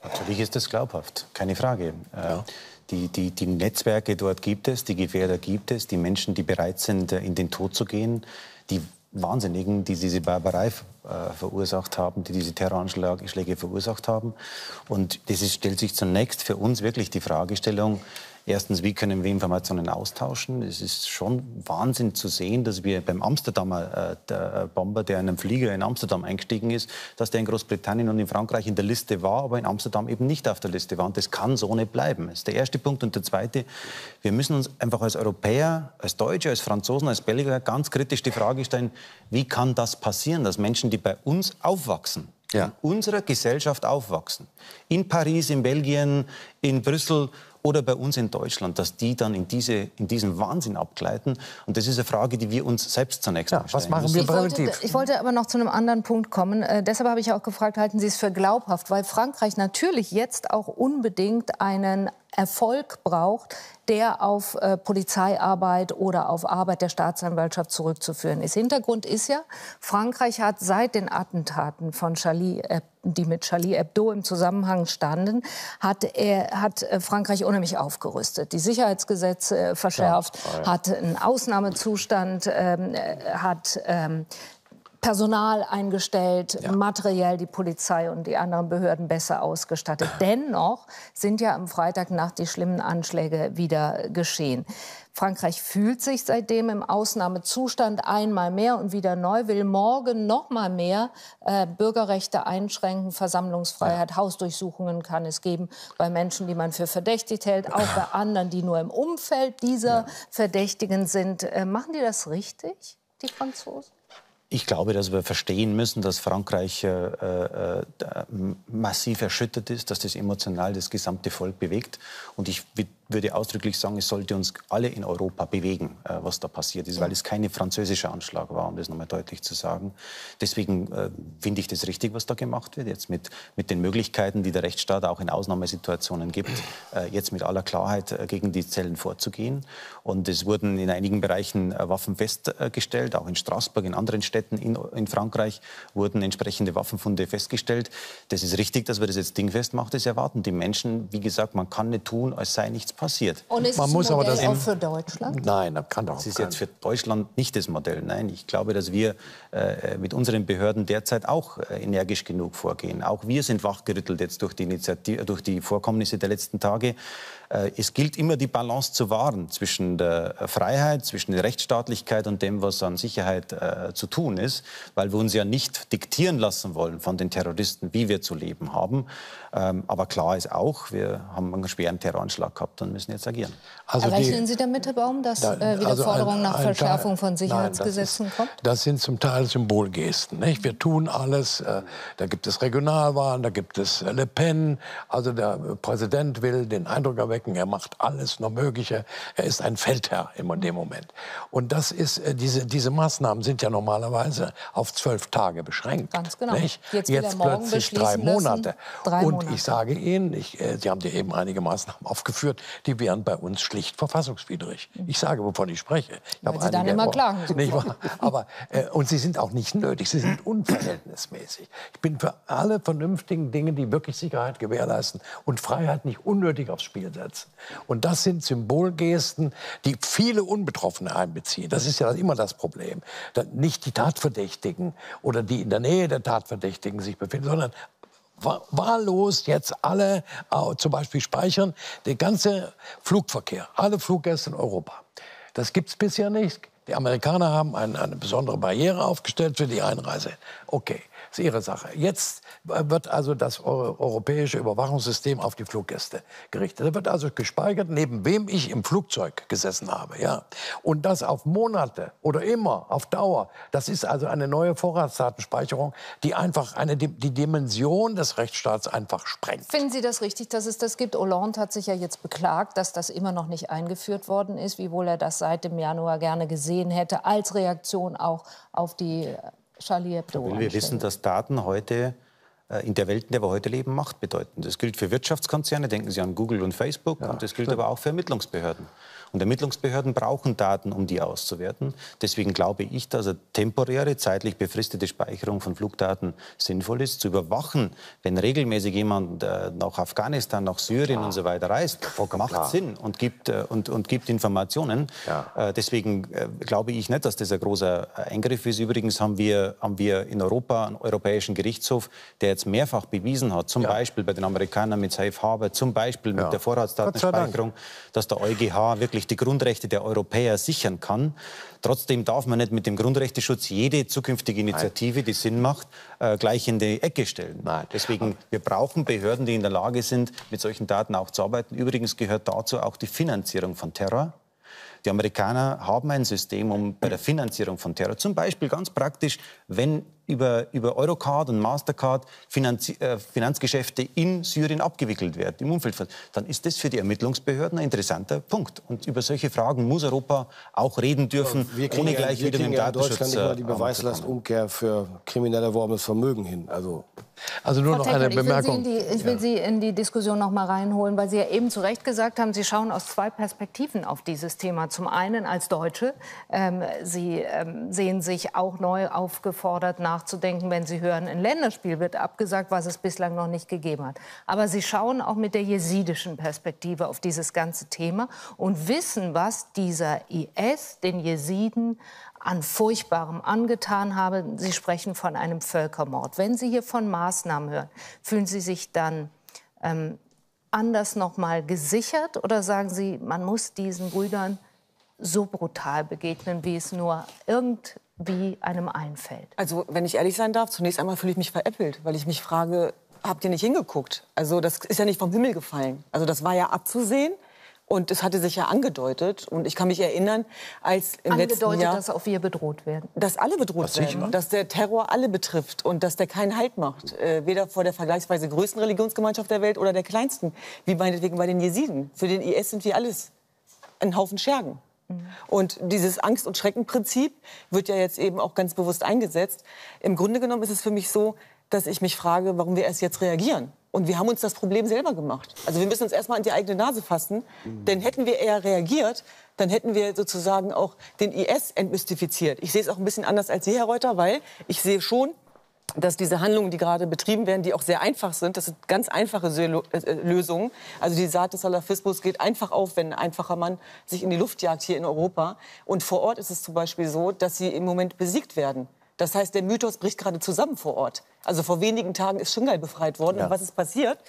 Natürlich ist das glaubhaft, keine Frage. Äh, ja. Die, die, die, Netzwerke dort gibt es, die Gefährder gibt es, die Menschen, die bereit sind, äh, in den Tod zu gehen, die Wahnsinnigen, die diese Barbarei äh, verursacht haben, die diese Terroranschläge verursacht haben. Und das ist, stellt sich zunächst für uns wirklich die Fragestellung, Erstens, wie können wir Informationen austauschen? Es ist schon Wahnsinn zu sehen, dass wir beim Amsterdamer äh, der Bomber, der in einem Flieger in Amsterdam eingestiegen ist, dass der in Großbritannien und in Frankreich in der Liste war, aber in Amsterdam eben nicht auf der Liste war. Und das kann so nicht bleiben. Das ist der erste Punkt. Und der zweite, wir müssen uns einfach als Europäer, als Deutsche, als Franzosen, als Belgier ganz kritisch die Frage stellen, wie kann das passieren, dass Menschen, die bei uns aufwachsen, ja. in unserer Gesellschaft aufwachsen, in Paris, in Belgien, in Brüssel oder bei uns in Deutschland, dass die dann in, diese, in diesen Wahnsinn abgleiten. Und das ist eine Frage, die wir uns selbst zunächst ja, Was machen wir präventiv? Ich wollte, ich wollte aber noch zu einem anderen Punkt kommen. Äh, deshalb habe ich auch gefragt, halten Sie es für glaubhaft? Weil Frankreich natürlich jetzt auch unbedingt einen Erfolg braucht, der auf äh, Polizeiarbeit oder auf Arbeit der Staatsanwaltschaft zurückzuführen ist. Hintergrund ist ja, Frankreich hat seit den Attentaten von Charlie, äh, die mit Charlie Hebdo im Zusammenhang standen, hat, er, hat äh, Frankreich unheimlich aufgerüstet, die Sicherheitsgesetze äh, verschärft, ja, ja. hat einen Ausnahmezustand, ähm, äh, hat ähm, Personal eingestellt, ja. materiell die Polizei und die anderen Behörden besser ausgestattet. Dennoch sind ja am Freitagnacht die schlimmen Anschläge wieder geschehen. Frankreich fühlt sich seitdem im Ausnahmezustand einmal mehr und wieder neu, will morgen noch mal mehr äh, Bürgerrechte einschränken, Versammlungsfreiheit. Hausdurchsuchungen kann es geben bei Menschen, die man für verdächtigt hält, auch bei anderen, die nur im Umfeld dieser ja. Verdächtigen sind. Äh, machen die das richtig, die Franzosen? Ich glaube, dass wir verstehen müssen, dass Frankreich äh, äh, massiv erschüttert ist, dass das emotional das gesamte Volk bewegt. Und ich würde ausdrücklich sagen, es sollte uns alle in Europa bewegen, äh, was da passiert ist, weil es kein französischer Anschlag war, um das nochmal deutlich zu sagen. Deswegen äh, finde ich das richtig, was da gemacht wird, jetzt mit, mit den Möglichkeiten, die der Rechtsstaat auch in Ausnahmesituationen gibt, äh, jetzt mit aller Klarheit äh, gegen die Zellen vorzugehen. Und es wurden in einigen Bereichen äh, Waffen festgestellt, auch in Straßburg, in anderen Städten in, in Frankreich wurden entsprechende Waffenfunde festgestellt. Das ist richtig, dass wir das jetzt dingfest machen, das erwarten die Menschen. Wie gesagt, man kann nicht tun, als sei nichts passiert. Und ist Man es muss aber das auch für Deutschland? Nein, das kann doch Das ist kein- jetzt für Deutschland nicht das Modell. Nein, ich glaube, dass wir äh, mit unseren Behörden derzeit auch äh, energisch genug vorgehen. Auch wir sind wachgerüttelt jetzt durch die, Initiative, durch die Vorkommnisse der letzten Tage. Äh, es gilt immer, die Balance zu wahren zwischen der Freiheit, zwischen der Rechtsstaatlichkeit und dem, was an Sicherheit äh, zu tun ist, weil wir uns ja nicht diktieren lassen wollen von den Terroristen, wie wir zu leben haben. Ähm, aber klar ist auch, wir haben einen schweren Terroranschlag gehabt und müssen jetzt agieren. Also die- Rechnen Sie damit, Herr Baum, dass Da- äh, wieder also Forderungen nach ein Verschärfung Teil- von Nein, Sicherheitsgesetzen das ist, kommt? Das sind zum Teil Symbolgesten. Nicht? Wir tun alles. Äh, da gibt es Regionalwahlen, da gibt es äh, Le Pen. Also der äh, Präsident will den Eindruck erwecken, er macht alles noch Mögliche. Er ist ein Feldherr in dem Moment. Und das ist, äh, diese, diese Maßnahmen sind ja normalerweise auf zwölf Tage beschränkt. Ganz genau. Nicht? Jetzt morgen plötzlich drei Monate. drei Und Monate. ich sage Ihnen, ich, äh, Sie haben ja eben einige Maßnahmen aufgeführt, die wären bei uns schlicht verfassungswidrig. Ich sage, wovon ich spreche. Ich Weil habe Sie dann immer klagen. Nicht wahr? Aber, äh, und sie sind auch nicht nötig, sie sind unverhältnismäßig. Ich bin für alle vernünftigen Dinge, die wirklich Sicherheit gewährleisten und Freiheit nicht unnötig aufs Spiel setzen. Und das sind Symbolgesten, die viele Unbetroffene einbeziehen. Das ist ja immer das Problem. Nicht die Tatverdächtigen oder die in der Nähe der Tatverdächtigen sich befinden, sondern wa- wahllos jetzt alle zum Beispiel speichern, der ganze Flugverkehr, alle Fluggäste in Europa. Das gibt es bisher nicht. Die Amerikaner haben ein, eine besondere Barriere aufgestellt für die Einreise. Okay, ist ihre Sache. Jetzt wird also das eu- europäische Überwachungssystem auf die Fluggäste gerichtet. Da wird also gespeichert, neben wem ich im Flugzeug gesessen habe. Ja. Und das auf Monate oder immer, auf Dauer. Das ist also eine neue Vorratsdatenspeicherung, die einfach eine, die Dimension des Rechtsstaats einfach sprengt. Finden Sie das richtig, dass es das gibt? Hollande hat sich ja jetzt beklagt, dass das immer noch nicht eingeführt worden ist, wiewohl er das seit dem Januar gerne gesehen hätte, als Reaktion auch auf die Charlie Hebdo. Weil wir wissen, dass Daten heute äh, in der Welt, in der wir heute leben, Macht bedeuten. Das gilt für Wirtschaftskonzerne, denken Sie an Google und Facebook, und das gilt aber auch für Ermittlungsbehörden. Und Ermittlungsbehörden brauchen Daten, um die auszuwerten. Deswegen glaube ich, dass eine temporäre, zeitlich befristete Speicherung von Flugdaten sinnvoll ist. Zu überwachen, wenn regelmäßig jemand äh, nach Afghanistan, nach Syrien und so weiter reist, macht klar. Sinn und gibt, äh, und, und gibt Informationen. Äh, deswegen äh, glaube ich nicht, dass das ein großer Eingriff ist. Übrigens haben wir, haben wir in Europa einen Europäischen Gerichtshof, der jetzt mehrfach bewiesen hat, zum Beispiel bei den Amerikanern mit Safe Harbor, zum Beispiel mit Ja. der Vorratsdatenspeicherung, dass der EuGH wirklich die Grundrechte der Europäer sichern kann. Trotzdem darf man nicht mit dem Grundrechteschutz jede zukünftige Initiative, die Sinn macht, äh, gleich in die Ecke stellen. Nein. Deswegen, wir brauchen Behörden, die in der Lage sind, mit solchen Daten auch zu arbeiten. Übrigens gehört dazu auch die Finanzierung von Terror. Die Amerikaner haben ein System um bei der Finanzierung von Terror, zum Beispiel ganz praktisch, wenn über, über Eurocard und Mastercard Finanzi äh, Finanzgeschäfte in Syrien abgewickelt werden, im Umfeld, von- dann ist das für die Ermittlungsbehörden ein interessanter Punkt. Und über solche Fragen muss Europa auch reden dürfen, Wir kriegen, ohne ja, gleich wir wieder mit kriegen dem ja in Datenschutz Deutschland nicht mal die äh. Beweislastumkehr für kriminell erworbenes Vermögen hin. Also Also nur Frau noch eine Bemerkung. Ich will, Sie in, die, will Sie in die Diskussion noch mal reinholen, weil Sie ja eben zu Recht gesagt haben, Sie schauen aus zwei Perspektiven auf dieses Thema. Zum einen als Deutsche. Ähm, Sie ähm, sehen sich auch neu aufgefordert, nachzudenken, wenn Sie hören, ein Länderspiel wird abgesagt, was es bislang noch nicht gegeben hat. Aber Sie schauen auch mit der jesidischen Perspektive auf dieses ganze Thema und wissen, was dieser IS den Jesiden an Furchtbarem angetan habe. Sie sprechen von einem Völkermord. Wenn Sie hier von Maßnahmen hören, fühlen Sie sich dann ähm, anders noch mal gesichert oder sagen Sie, man muss diesen Brüdern so brutal begegnen, wie es nur irgendwie einem einfällt? Also, wenn ich ehrlich sein darf, zunächst einmal fühle ich mich veräppelt, weil ich mich frage, habt ihr nicht hingeguckt? Also, das ist ja nicht vom Himmel gefallen. Also, das war ja abzusehen. Und es hatte sich ja angedeutet. Und ich kann mich erinnern, als im letzten Angedeutet, Jahr... dass auch wir bedroht werden. dass alle bedroht werden, dass der Terror alle betrifft und dass der keinen Halt macht, äh, weder vor der vergleichsweise größten Religionsgemeinschaft der Welt oder der kleinsten, wie meinetwegen bei den Jesiden. Für den IS sind wir alles ein Haufen Schergen. Und dieses Angst- und Schreckenprinzip wird ja jetzt eben auch ganz bewusst eingesetzt. Im Grunde genommen ist es für mich so, dass ich mich frage, warum wir erst jetzt reagieren. Und wir haben uns das Problem selber gemacht. Also wir müssen uns erstmal an die eigene Nase fassen. Denn hätten wir eher reagiert, dann hätten wir sozusagen auch den IS entmystifiziert. Ich sehe es auch ein bisschen anders als Sie, Herr Reuter, weil ich sehe schon, dass diese Handlungen, die gerade betrieben werden, die auch sehr einfach sind, das sind ganz einfache äh, Lösungen. Also die Saat des Salafismus geht einfach auf, wenn ein einfacher Mann sich in die Luft jagt hier in Europa. Und vor Ort ist es zum Beispiel so, dass sie im Moment besiegt werden. Das heißt, der Mythos bricht gerade zusammen vor Ort. Also vor wenigen Tagen ist Shingal befreit worden. Und was ist passiert?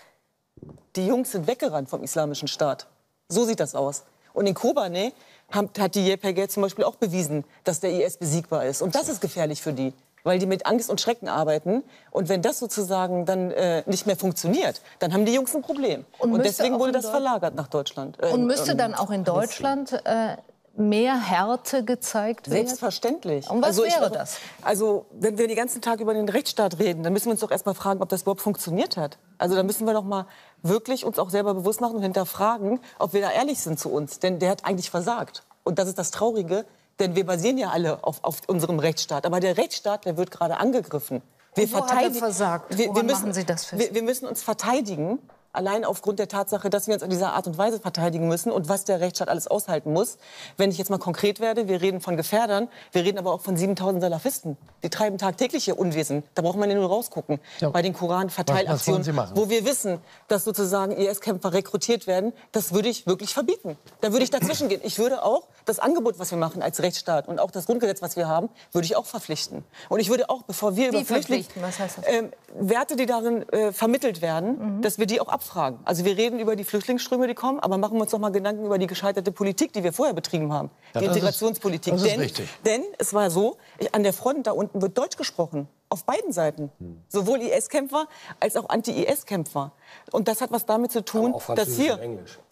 Die Jungs sind weggerannt vom Islamischen Staat. So sieht das aus. Und in Kobane hat die YPG zum Beispiel auch bewiesen, dass der IS besiegbar ist. Und das ist gefährlich für die, weil die mit Angst und Schrecken arbeiten. Und wenn das sozusagen dann äh, nicht mehr funktioniert, dann haben die Jungs ein Problem. Und Und, deswegen wurde das verlagert nach Deutschland. äh, Und müsste ähm, dann auch in Deutschland äh, mehr Härte gezeigt werden? Selbstverständlich. Und was ich- wäre das? Also, wenn wir den ganzen Tag über den Rechtsstaat reden, dann müssen wir uns doch erst mal fragen, ob das überhaupt funktioniert hat. Also, da müssen wir doch mal wirklich uns auch selber bewusst machen und hinterfragen, ob wir da ehrlich sind zu uns. Denn der hat eigentlich versagt. Und das ist das Traurige, denn wir basieren ja alle auf, auf unserem Rechtsstaat. Aber der Rechtsstaat, der wird gerade angegriffen. Wir er verteidigen- versagt? Wir, wir müssen, machen Sie das fest? Wir, wir müssen uns verteidigen. Allein aufgrund der Tatsache, dass wir uns in dieser Art und Weise verteidigen müssen und was der Rechtsstaat alles aushalten muss. Wenn ich jetzt mal konkret werde, wir reden von Gefährdern, wir reden aber auch von 7000 Salafisten. Die treiben tagtäglich ihr Unwesen. Da braucht man ja nur rausgucken. Ja. Bei den Koran-Verteilaktionen, wo wir wissen, dass sozusagen IS-Kämpfer rekrutiert werden, das würde ich wirklich verbieten. Da würde ich dazwischen gehen. Ich würde auch das Angebot, was wir machen als Rechtsstaat und auch das Grundgesetz, was wir haben, würde ich auch verpflichten. Und ich würde auch, bevor wir Wie über Flüchtlinge, verpflichten? Was heißt das? ähm, Werte, die darin äh, vermittelt werden, Mhm. dass wir die auch abfragen. Also wir reden über die Flüchtlingsströme, die kommen, aber machen wir uns doch mal Gedanken über die gescheiterte Politik, die wir vorher betrieben haben. Ja, die Integrationspolitik. ist denn, richtig. denn es war so, an der Front da unten wird Deutsch gesprochen. Auf beiden Seiten. Hm. Sowohl IS-Kämpfer als auch Anti-IS-Kämpfer. Und das hat was damit zu tun, dass hier...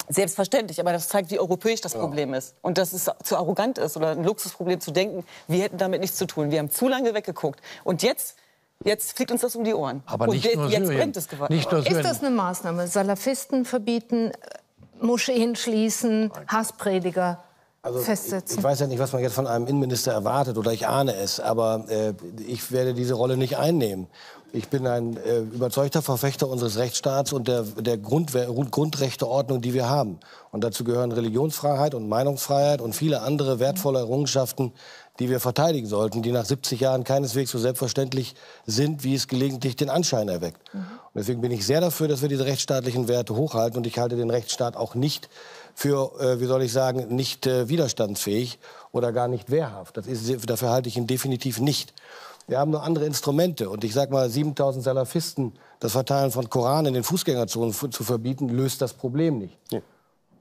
Selbstverständlich, aber das zeigt, wie europäisch das Problem ist. Und dass es zu arrogant ist oder ein Luxusproblem zu denken, wir hätten damit nichts zu tun. Wir haben zu lange weggeguckt. Und jetzt, jetzt fliegt uns das um die Ohren. Aber Und nicht jetzt, nur jetzt Syrien. brennt es gewaltig. Nicht nur Ist Syrien. das eine Maßnahme? Salafisten verbieten, äh, Moscheen schließen, Hassprediger festsetzen? Ich weiß ja nicht, was man jetzt von einem Innenminister erwartet oder ich ahne es, aber äh, ich werde diese Rolle nicht einnehmen. Ich bin ein äh, überzeugter Verfechter unseres Rechtsstaats und der, der Grundwe Grundrechteordnung, die wir haben. Und dazu gehören Religionsfreiheit und Meinungsfreiheit und viele andere wertvolle Errungenschaften, die wir verteidigen sollten, die nach 70 Jahren keineswegs so selbstverständlich sind, wie es gelegentlich den Anschein erweckt. Und deswegen bin ich sehr dafür, dass wir diese rechtsstaatlichen Werte hochhalten. Und ich halte den Rechtsstaat auch nicht für, äh, wie soll ich sagen, nicht äh, widerstandsfähig oder gar nicht wehrhaft. Das ist, dafür halte ich ihn definitiv nicht. Wir haben nur andere Instrumente. Und ich sage mal, 7000 Salafisten, das Verteilen von Koran in den Fußgängerzonen fu- zu verbieten, löst das Problem nicht.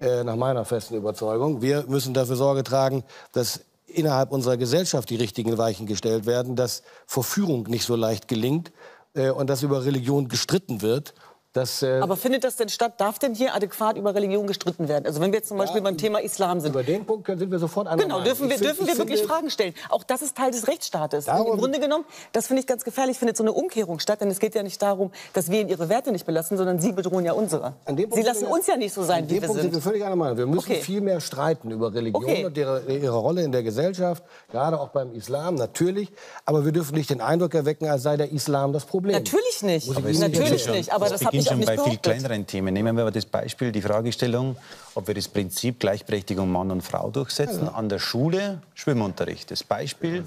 Äh, nach meiner festen Überzeugung. Wir müssen dafür Sorge tragen, dass innerhalb unserer Gesellschaft die richtigen Weichen gestellt werden, dass Verführung nicht so leicht gelingt äh, und dass über Religion gestritten wird. Dass, äh, Aber findet das denn statt? Darf denn hier adäquat über Religion gestritten werden? Also wenn wir jetzt zum Beispiel beim Thema Islam sind. über den Punkt können- sind wir sofort einer Genau, Meinung. dürfen wir, dürfen wir wirklich Fragen stellen. Auch das ist Teil des Rechtsstaates. Im Grunde genommen, das finde ich ganz gefährlich, findet so eine Umkehrung statt. Denn es geht ja nicht darum, dass wir ihre Werte nicht belassen, sondern sie bedrohen ja unsere. An dem Punkt Sie sind lassen wir- uns ja nicht so sein, An wie dem wir Punkt sind wir sind. völlig einer Meinung. Wir müssen Okay. viel mehr streiten über Religion Okay. und ihre, ihre Rolle in der Gesellschaft, gerade auch beim Islam, natürlich. Aber wir dürfen nicht den Eindruck erwecken, als sei der Islam das Problem. Natürlich nicht. Natürlich nicht. Aber das habe ich schon bei viel kleineren Themen. Nehmen wir aber das Beispiel, die Fragestellung, ob wir das Prinzip Gleichberechtigung Mann und Frau durchsetzen. An der Schule Schwimmunterricht. Das Beispiel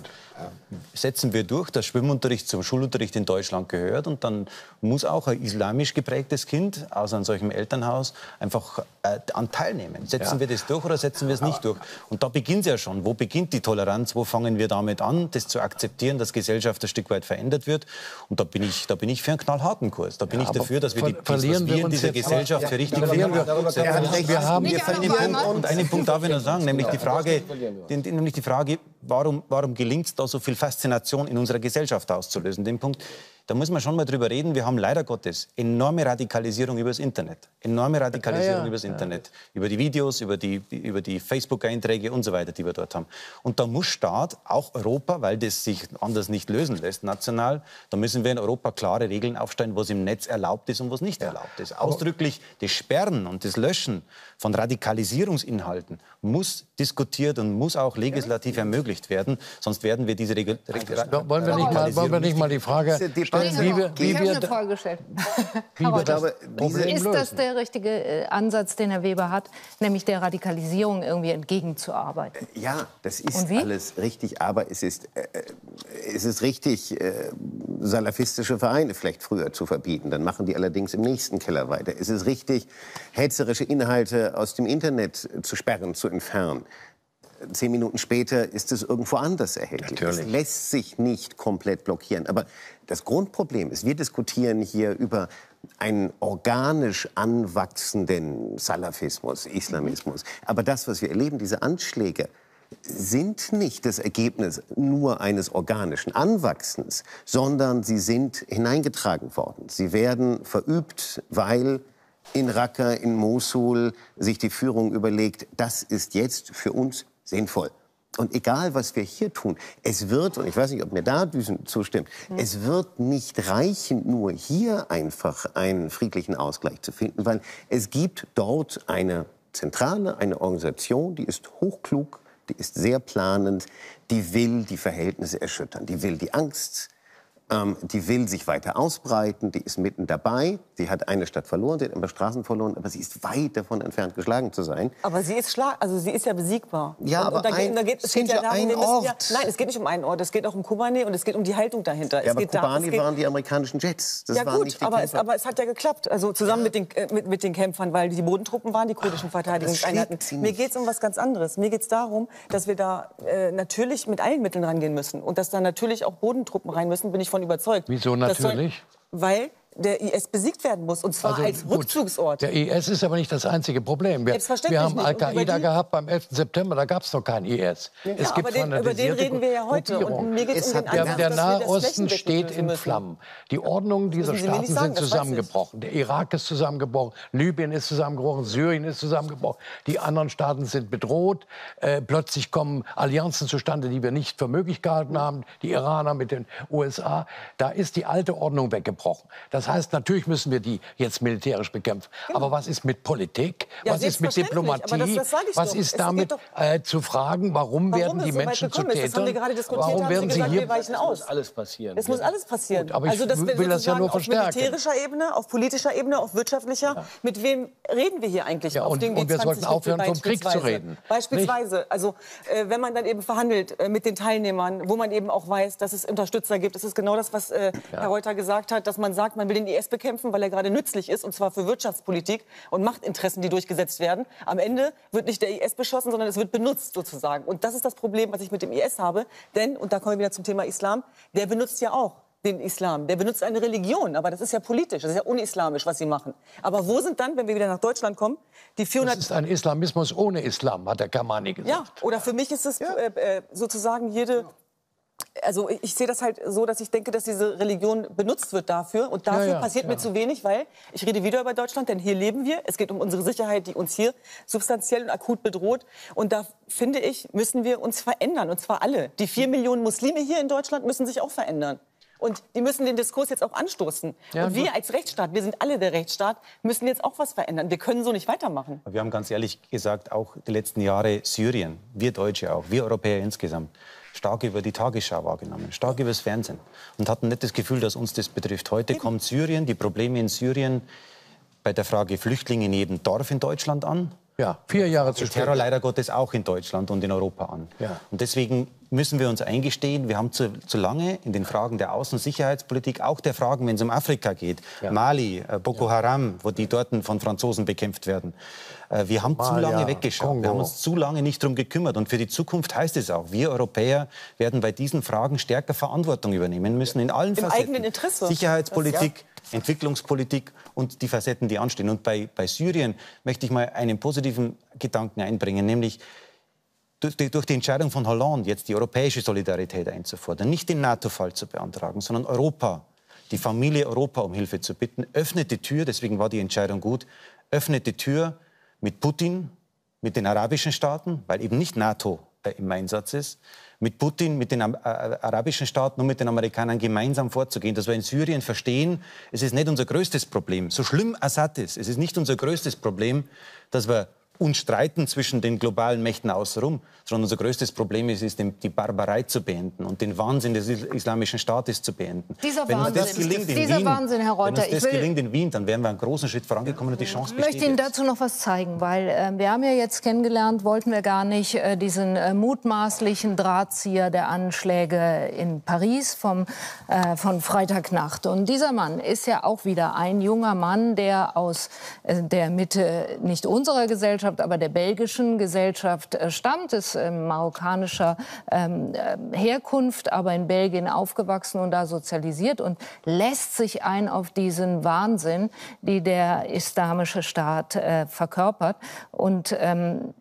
setzen wir durch, dass Schwimmunterricht zum Schulunterricht in Deutschland gehört. Und dann muss auch ein islamisch geprägtes Kind aus einem solchen Elternhaus einfach äh, an teilnehmen. Setzen wir das durch oder setzen wir es nicht durch? Und da beginnt es ja schon. Wo beginnt die Toleranz? Wo fangen wir damit an, das zu akzeptieren, dass Gesellschaft ein Stück weit verändert wird? Und da bin ich, da bin ich für einen knallharten Kurs. Da bin ich aber dafür, dass wir die, das, verlieren wir wir in uns dieser Gesellschaft aber- für ja, richtig verlieren wir- finden, hat recht, wir haben- wir Punkt, einmal. und einen Punkt darf ich noch sagen, nämlich die Frage, nämlich die Frage, warum, warum gelingt es da so viel Faszination in unserer Gesellschaft auszulösen? Den Punkt, da muss man schon mal drüber reden. Wir haben leider Gottes enorme Radikalisierung übers Internet, enorme Radikalisierung Ja, ja. übers Internet, über die Videos, über die, über die Facebook-Einträge und so weiter, die wir dort haben. Und da muss Staat, auch Europa, weil das sich anders nicht lösen lässt, national, da müssen wir in Europa klare Regeln aufstellen, was im Netz erlaubt ist und was nicht erlaubt ist. Ausdrücklich das Sperren und das Löschen von Radikalisierungsinhalten muss diskutiert und muss auch legislativ ermöglicht werden, sonst werden wir diese Regel Wollen wir nicht mal, wollen wir nicht mal die Frage können, wie wir, wie ich wir, eine Frage gestellt. wie wir das glaube, Problem Ist das der richtige äh, Ansatz, den Herr Weber hat, nämlich der Radikalisierung irgendwie entgegenzuarbeiten? Ja, das ist alles richtig, aber es ist, äh, äh, es ist richtig, äh, salafistische Vereine vielleicht früher zu verbieten. Dann machen die allerdings im nächsten Keller weiter. Es ist richtig, hetzerische Inhalte aus dem Internet zu sperren, zu entfernen. Zehn Minuten später ist es irgendwo anders erhältlich. Natürlich. Es lässt sich nicht komplett blockieren. Aber das Grundproblem ist, wir diskutieren hier über einen organisch anwachsenden Salafismus, Islamismus. Aber das, was wir erleben, diese Anschläge, sind nicht das Ergebnis nur eines organischen Anwachsens, sondern sie sind hineingetragen worden. Sie werden verübt, weil in Raqqa, in Mosul sich die Führung überlegt, das ist jetzt für uns sinnvoll. Und egal, was wir hier tun, es wird, und ich weiß nicht, ob mir da Düsen zustimmt, es wird nicht reichen, nur hier einfach einen friedlichen Ausgleich zu finden, weil es gibt dort eine Zentrale, eine Organisation, die ist hochklug, die ist sehr planend, die will die Verhältnisse erschüttern, die will die Angst ähm, die will sich weiter ausbreiten, die ist mitten dabei. Die hat eine Stadt verloren, sie hat ein paar Straßen verloren, aber sie ist weit davon entfernt, geschlagen zu sein. Aber sie ist schlag, also sie ist ja besiegbar. Ja, und, aber und da, geht- ein- da geht, es geht ja ja darum, ein müssen ja, Ort. nein, es geht nicht um einen Ort, es geht auch um Kobane und es geht um die Haltung dahinter. Ja, aber geht da- geht, waren die amerikanischen Jets. Das ja gut, aber es, aber es hat ja geklappt. Also zusammen mit, den, äh, mit, mit den Kämpfern, weil die Bodentruppen waren die kurdischen Verteidigungseinheiten. sie Mir geht es um was ganz anderes. Mir geht es darum, dass wir da äh, natürlich mit allen Mitteln rangehen müssen und dass da natürlich auch Bodentruppen rein müssen, bin ich von überzeugt. Wieso Das soll- natürlich? weil der IS besiegt werden muss und zwar Also, als gut, Rückzugsort. Der IS ist aber nicht das einzige Problem. Wir, wir haben Al-Qaida gehabt beim 11. September, da gab es noch keinen IS. Ja, es gibt aber den, über den reden wir ja heute. Und mir geht es um den Ansatz, der Nahe Osten steht in. Flammen. Die Ordnung dieser Staaten sagen, sind zusammengebrochen. Der Irak ist zusammengebrochen, Libyen ist zusammengebrochen, Syrien ist zusammengebrochen. Die anderen Staaten sind bedroht. Äh, plötzlich kommen Allianzen zustande, die wir nicht für möglich gehalten haben. Die Iraner mit den USA. Da ist die alte Ordnung weggebrochen. Das heißt, natürlich müssen wir die jetzt militärisch bekämpfen. Aber was ist mit Politik? Ja, was ist mit. Diplomatie? Das- das was doch. ist damit äh, zu fragen, warum, Warum werden die so Menschen zu das Tätern? Warum werden sie gesagt, hier wir weichen aus. alles passieren. Es muss alles passieren. Gut, aber ich also das will das ja nur auf verstärken. militärischer Ebene, auf politischer Ebene, auf wirtschaftlicher. Mit wem reden wir hier eigentlich? Ja, auf und- und wir G20 sollten aufhören, vom Krieg zu reden. Beispielsweise. Also äh, wenn man dann eben verhandelt äh, mit den Teilnehmern, wo man eben auch weiß, dass es Unterstützer gibt. Das ist genau das, was äh, Herr Reuter gesagt hat, dass man sagt, man will den IS bekämpfen, weil er gerade nützlich ist, und zwar für Wirtschaftspolitik und Machtinteressen, die durchgesetzt werden. Am Ende wird nicht der IS beschossen, sondern es wird benutzt sozusagen. Und das ist das Problem, was ich mit dem IS habe. Denn, und da kommen wir wieder zum Thema Islam, der benutzt ja auch den Islam. Der benutzt eine Religion, aber das ist ja politisch, das ist ja unislamisch, was sie machen. Aber wo sind dann, wenn wir wieder nach Deutschland kommen, die Das 400... ist ein Islamismus ohne Islam, hat der Kamani gesagt. Ja, oder für mich ist es äh, äh, sozusagen jede. Also ich, sehe das halt so, dass ich denke, dass diese Religion benutzt wird dafür. Und dafür Ja, ja, passiert mir klar. zu wenig, weil ich rede wieder über Deutschland, denn hier leben wir. Es geht um unsere Sicherheit, die uns hier substanziell und akut bedroht. Und da finde ich, müssen wir uns verändern. Und zwar alle. Die vier Millionen Muslime hier in Deutschland müssen sich auch verändern. Und die müssen den Diskurs jetzt auch anstoßen. Ja, und wir als Rechtsstaat, wir sind alle der Rechtsstaat, müssen jetzt auch was verändern. Wir können so nicht weitermachen. Wir haben ganz ehrlich gesagt auch die letzten Jahre Syrien, wir Deutsche auch, wir Europäer insgesamt, stark über die Tagesschau wahrgenommen, stark übers Fernsehen und hatten nicht das Gefühl, dass uns das betrifft. Heute kommt Syrien, die Probleme in Syrien bei der Frage Flüchtlinge in jedem Dorf in Deutschland an. Ja, vier Jahre zu Der Terror spät. leider Gottes auch in Deutschland und in Europa an. Ja. Und deswegen müssen wir uns eingestehen, wir haben zu, zu lange in den Fragen der Außen- und Sicherheitspolitik, auch der Fragen, wenn es um Afrika geht, Mali, äh, Boko Haram, wo die dort von Franzosen bekämpft werden, wir haben zu Somalia, lange weggeschaut. Kongo. Wir haben uns zu lange nicht darum gekümmert. Und für die Zukunft heißt es auch, wir Europäer werden bei diesen Fragen stärker Verantwortung übernehmen müssen in allen Im Facetten. eigenen Interesse. Sicherheitspolitik, Entwicklungspolitik und die Facetten, die anstehen. Und bei, bei Syrien möchte ich mal einen positiven Gedanken einbringen, nämlich durch die, durch die Entscheidung von Hollande, jetzt die europäische Solidarität einzufordern, nicht den NATO-Fall zu beantragen, sondern Europa, die Familie Europa um Hilfe zu bitten, öffnet die Tür, deswegen war die Entscheidung gut, öffnet die Tür mit Putin, mit den arabischen Staaten, weil eben nicht NATO im Einsatz ist, mit Putin, mit den arabischen Staaten und mit den Amerikanern gemeinsam vorzugehen, dass wir in Syrien verstehen, es ist nicht unser größtes Problem, so schlimm Assad ist, es ist nicht unser größtes Problem, dass wir uns streiten zwischen den globalen Mächten außenrum, sondern unser größtes Problem ist, ist die Barbarei zu beenden und den Wahnsinn des Islamischen Staates zu beenden. Dieser wenn Wahnsinn, uns das gelingt in dieser Wien, Wahnsinn, Herr Reuter, wenn uns das gelingt in Wien, dann wären wir einen großen Schritt vorangekommen und die Chance ich möchte Ihnen dazu noch was zeigen, weil äh, wir haben ja jetzt kennengelernt, wollten wir gar nicht, äh, diesen äh, mutmaßlichen Drahtzieher der Anschläge in Paris vom, äh, von Freitagnacht. Und dieser Mann ist ja auch wieder ein junger Mann, der aus äh, der Mitte nicht unserer Gesellschaft, aber der belgischen Gesellschaft äh, stammt, ist marokkanischer ähm, Herkunft, aber in Belgien aufgewachsen und da sozialisiert und lässt sich ein auf diesen Wahnsinn, die der islamische Staat äh, verkörpert. Und ähm,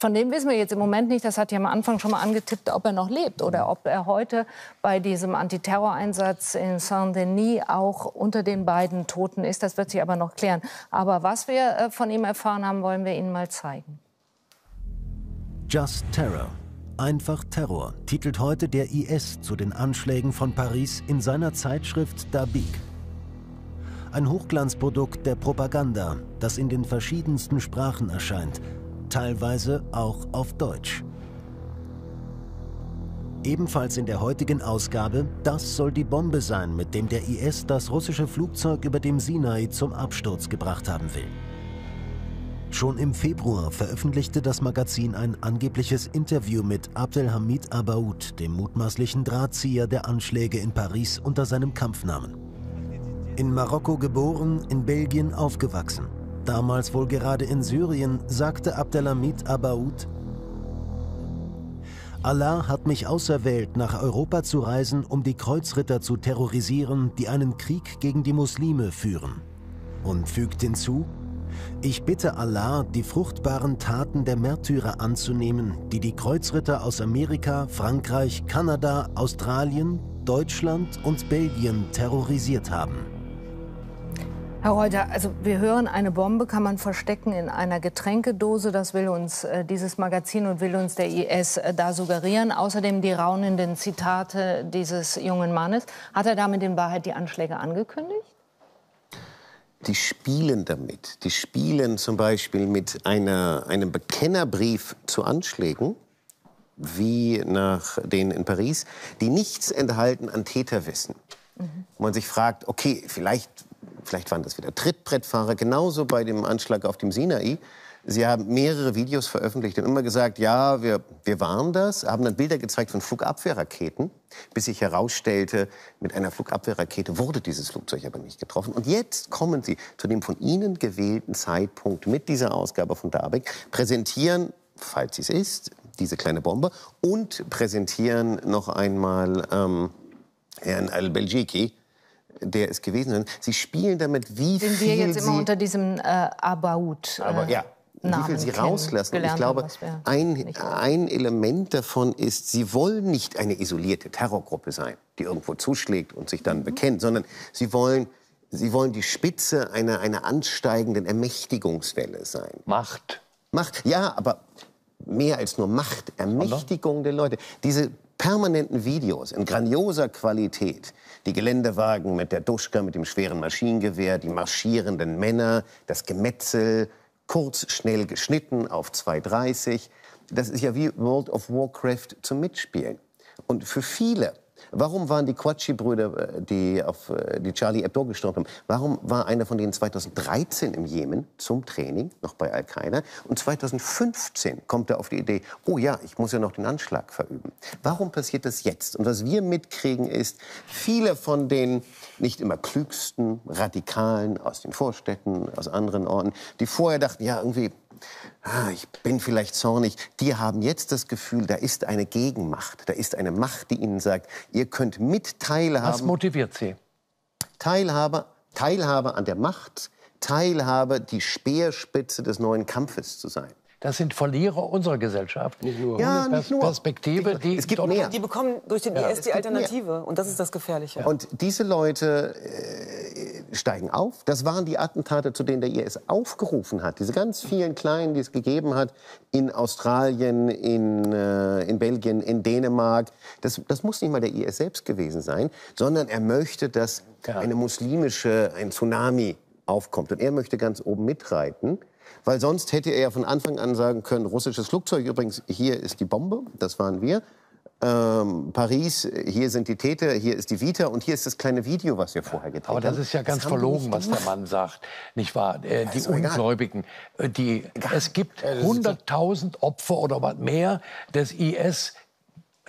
von dem wissen wir jetzt im Moment nicht, das hat ja am Anfang schon mal angetippt, ob er noch lebt oder ob er heute bei diesem Antiterroreinsatz in Saint-Denis auch unter den beiden Toten ist. Das wird sich aber noch klären. Aber was wir äh, von ihm erfahren haben, wollen wir Ihnen mal zeigen. Just Terror. Einfach Terror titelt heute der IS zu den Anschlägen von Paris in seiner Zeitschrift Dabik. Ein Hochglanzprodukt der Propaganda, das in den verschiedensten Sprachen erscheint, teilweise auch auf Deutsch. Ebenfalls in der heutigen Ausgabe, das soll die Bombe sein, mit dem der IS das russische Flugzeug über dem Sinai zum Absturz gebracht haben will. Schon im Februar veröffentlichte das Magazin ein angebliches Interview mit Abdelhamid Abaoud, dem mutmaßlichen Drahtzieher der Anschläge in Paris unter seinem Kampfnamen. In Marokko geboren, in Belgien aufgewachsen. Damals wohl gerade in Syrien, sagte Abdelhamid Abaoud, Allah hat mich auserwählt, nach Europa zu reisen, um die Kreuzritter zu terrorisieren, die einen Krieg gegen die Muslime führen. Und fügt hinzu, ich bitte Allah, die fruchtbaren Taten der Märtyrer anzunehmen, die die Kreuzritter aus Amerika, Frankreich, Kanada, Australien, Deutschland und Belgien terrorisiert haben. Herr Reuter, also wir hören, eine Bombe kann man verstecken in einer Getränkedose. Das will uns äh, dieses Magazin und will uns der IS äh, da suggerieren. Außerdem die raunenden Zitate dieses jungen Mannes. Hat er damit in Wahrheit die Anschläge angekündigt? Die spielen damit. Die spielen zum Beispiel mit einer, einem Bekennerbrief zu Anschlägen, wie nach denen in Paris, die nichts enthalten an Täterwissen. Mhm. Man sich fragt, okay, vielleicht vielleicht waren das wieder Trittbrettfahrer, genauso bei dem Anschlag auf dem Sinai. Sie haben mehrere Videos veröffentlicht und immer gesagt, ja, wir, wir waren das, haben dann Bilder gezeigt von Flugabwehrraketen, bis sich herausstellte, mit einer Flugabwehrrakete wurde dieses Flugzeug aber nicht getroffen. Und jetzt kommen Sie zu dem von Ihnen gewählten Zeitpunkt mit dieser Ausgabe von Dabeck, präsentieren, falls es ist, diese kleine Bombe und präsentieren noch einmal ähm, Herrn Al-Belgiki, der es gewesen ist. Sie spielen damit, wie Den viel wir jetzt immer Sie, unter diesem äh, Abaut. Äh, aber ja, wie viel Sie rauslassen. Und ich glaube, ein, ein Element davon ist, Sie wollen nicht eine isolierte Terrorgruppe sein, die irgendwo zuschlägt und sich dann mhm. bekennt, sondern Sie wollen Sie wollen die Spitze einer, einer ansteigenden Ermächtigungswelle sein. Macht. Macht, ja, aber mehr als nur Macht, Ermächtigung der Leute. Diese permanenten Videos in grandioser Qualität, die Geländewagen mit der Duschka, mit dem schweren Maschinengewehr, die marschierenden Männer, das Gemetzel, kurz, schnell geschnitten auf 2,30. Das ist ja wie World of Warcraft zum Mitspielen. Und für viele Warum waren die Quachi-Brüder, äh, die auf äh, die Charlie Hebdo gestorben haben, warum war einer von denen 2013 im Jemen zum Training, noch bei Al-Qaida, und 2015 kommt er auf die Idee, oh ja, ich muss ja noch den Anschlag verüben. Warum passiert das jetzt? Und was wir mitkriegen ist, viele von den nicht immer klügsten Radikalen aus den Vorstädten, aus anderen Orten, die vorher dachten, ja, irgendwie ah, ich bin vielleicht zornig, die haben jetzt das Gefühl, da ist eine Gegenmacht, da ist eine Macht, die ihnen sagt, ihr könnt mit teilhaben. Was motiviert sie? Teilhabe, Teilhabe an der Macht, Teilhabe, die Speerspitze des neuen Kampfes zu sein. Das sind Verlierer unserer Gesellschaft. Nicht nur. Ja, nicht nur. Perspektive, die es gibt mehr. Die bekommen durch den IS die Alternative. Mehr. Und das ist das Gefährliche. Und diese Leute äh, steigen auf. Das waren die Attentate, zu denen der IS aufgerufen hat. Diese ganz vielen kleinen, die es gegeben hat in Australien, in, äh, in Belgien, in Dänemark. Das, das muss nicht mal der IS selbst gewesen sein, sondern er möchte, dass ja. eine muslimische, ein Tsunami aufkommt. Und er möchte ganz oben mitreiten. Weil sonst hätte er ja von Anfang an sagen können, russisches Flugzeug, übrigens, hier ist die Bombe, das waren wir. Ähm, Paris, hier sind die Täter, hier ist die Vita und hier ist das kleine Video, was wir vorher gedreht haben. Aber das ist ja ganz verlogen, was der Mann sagt, nicht wahr? Äh, die. Ungläubigen, äh, die, es gibt 100.000 Opfer oder was mehr des IS,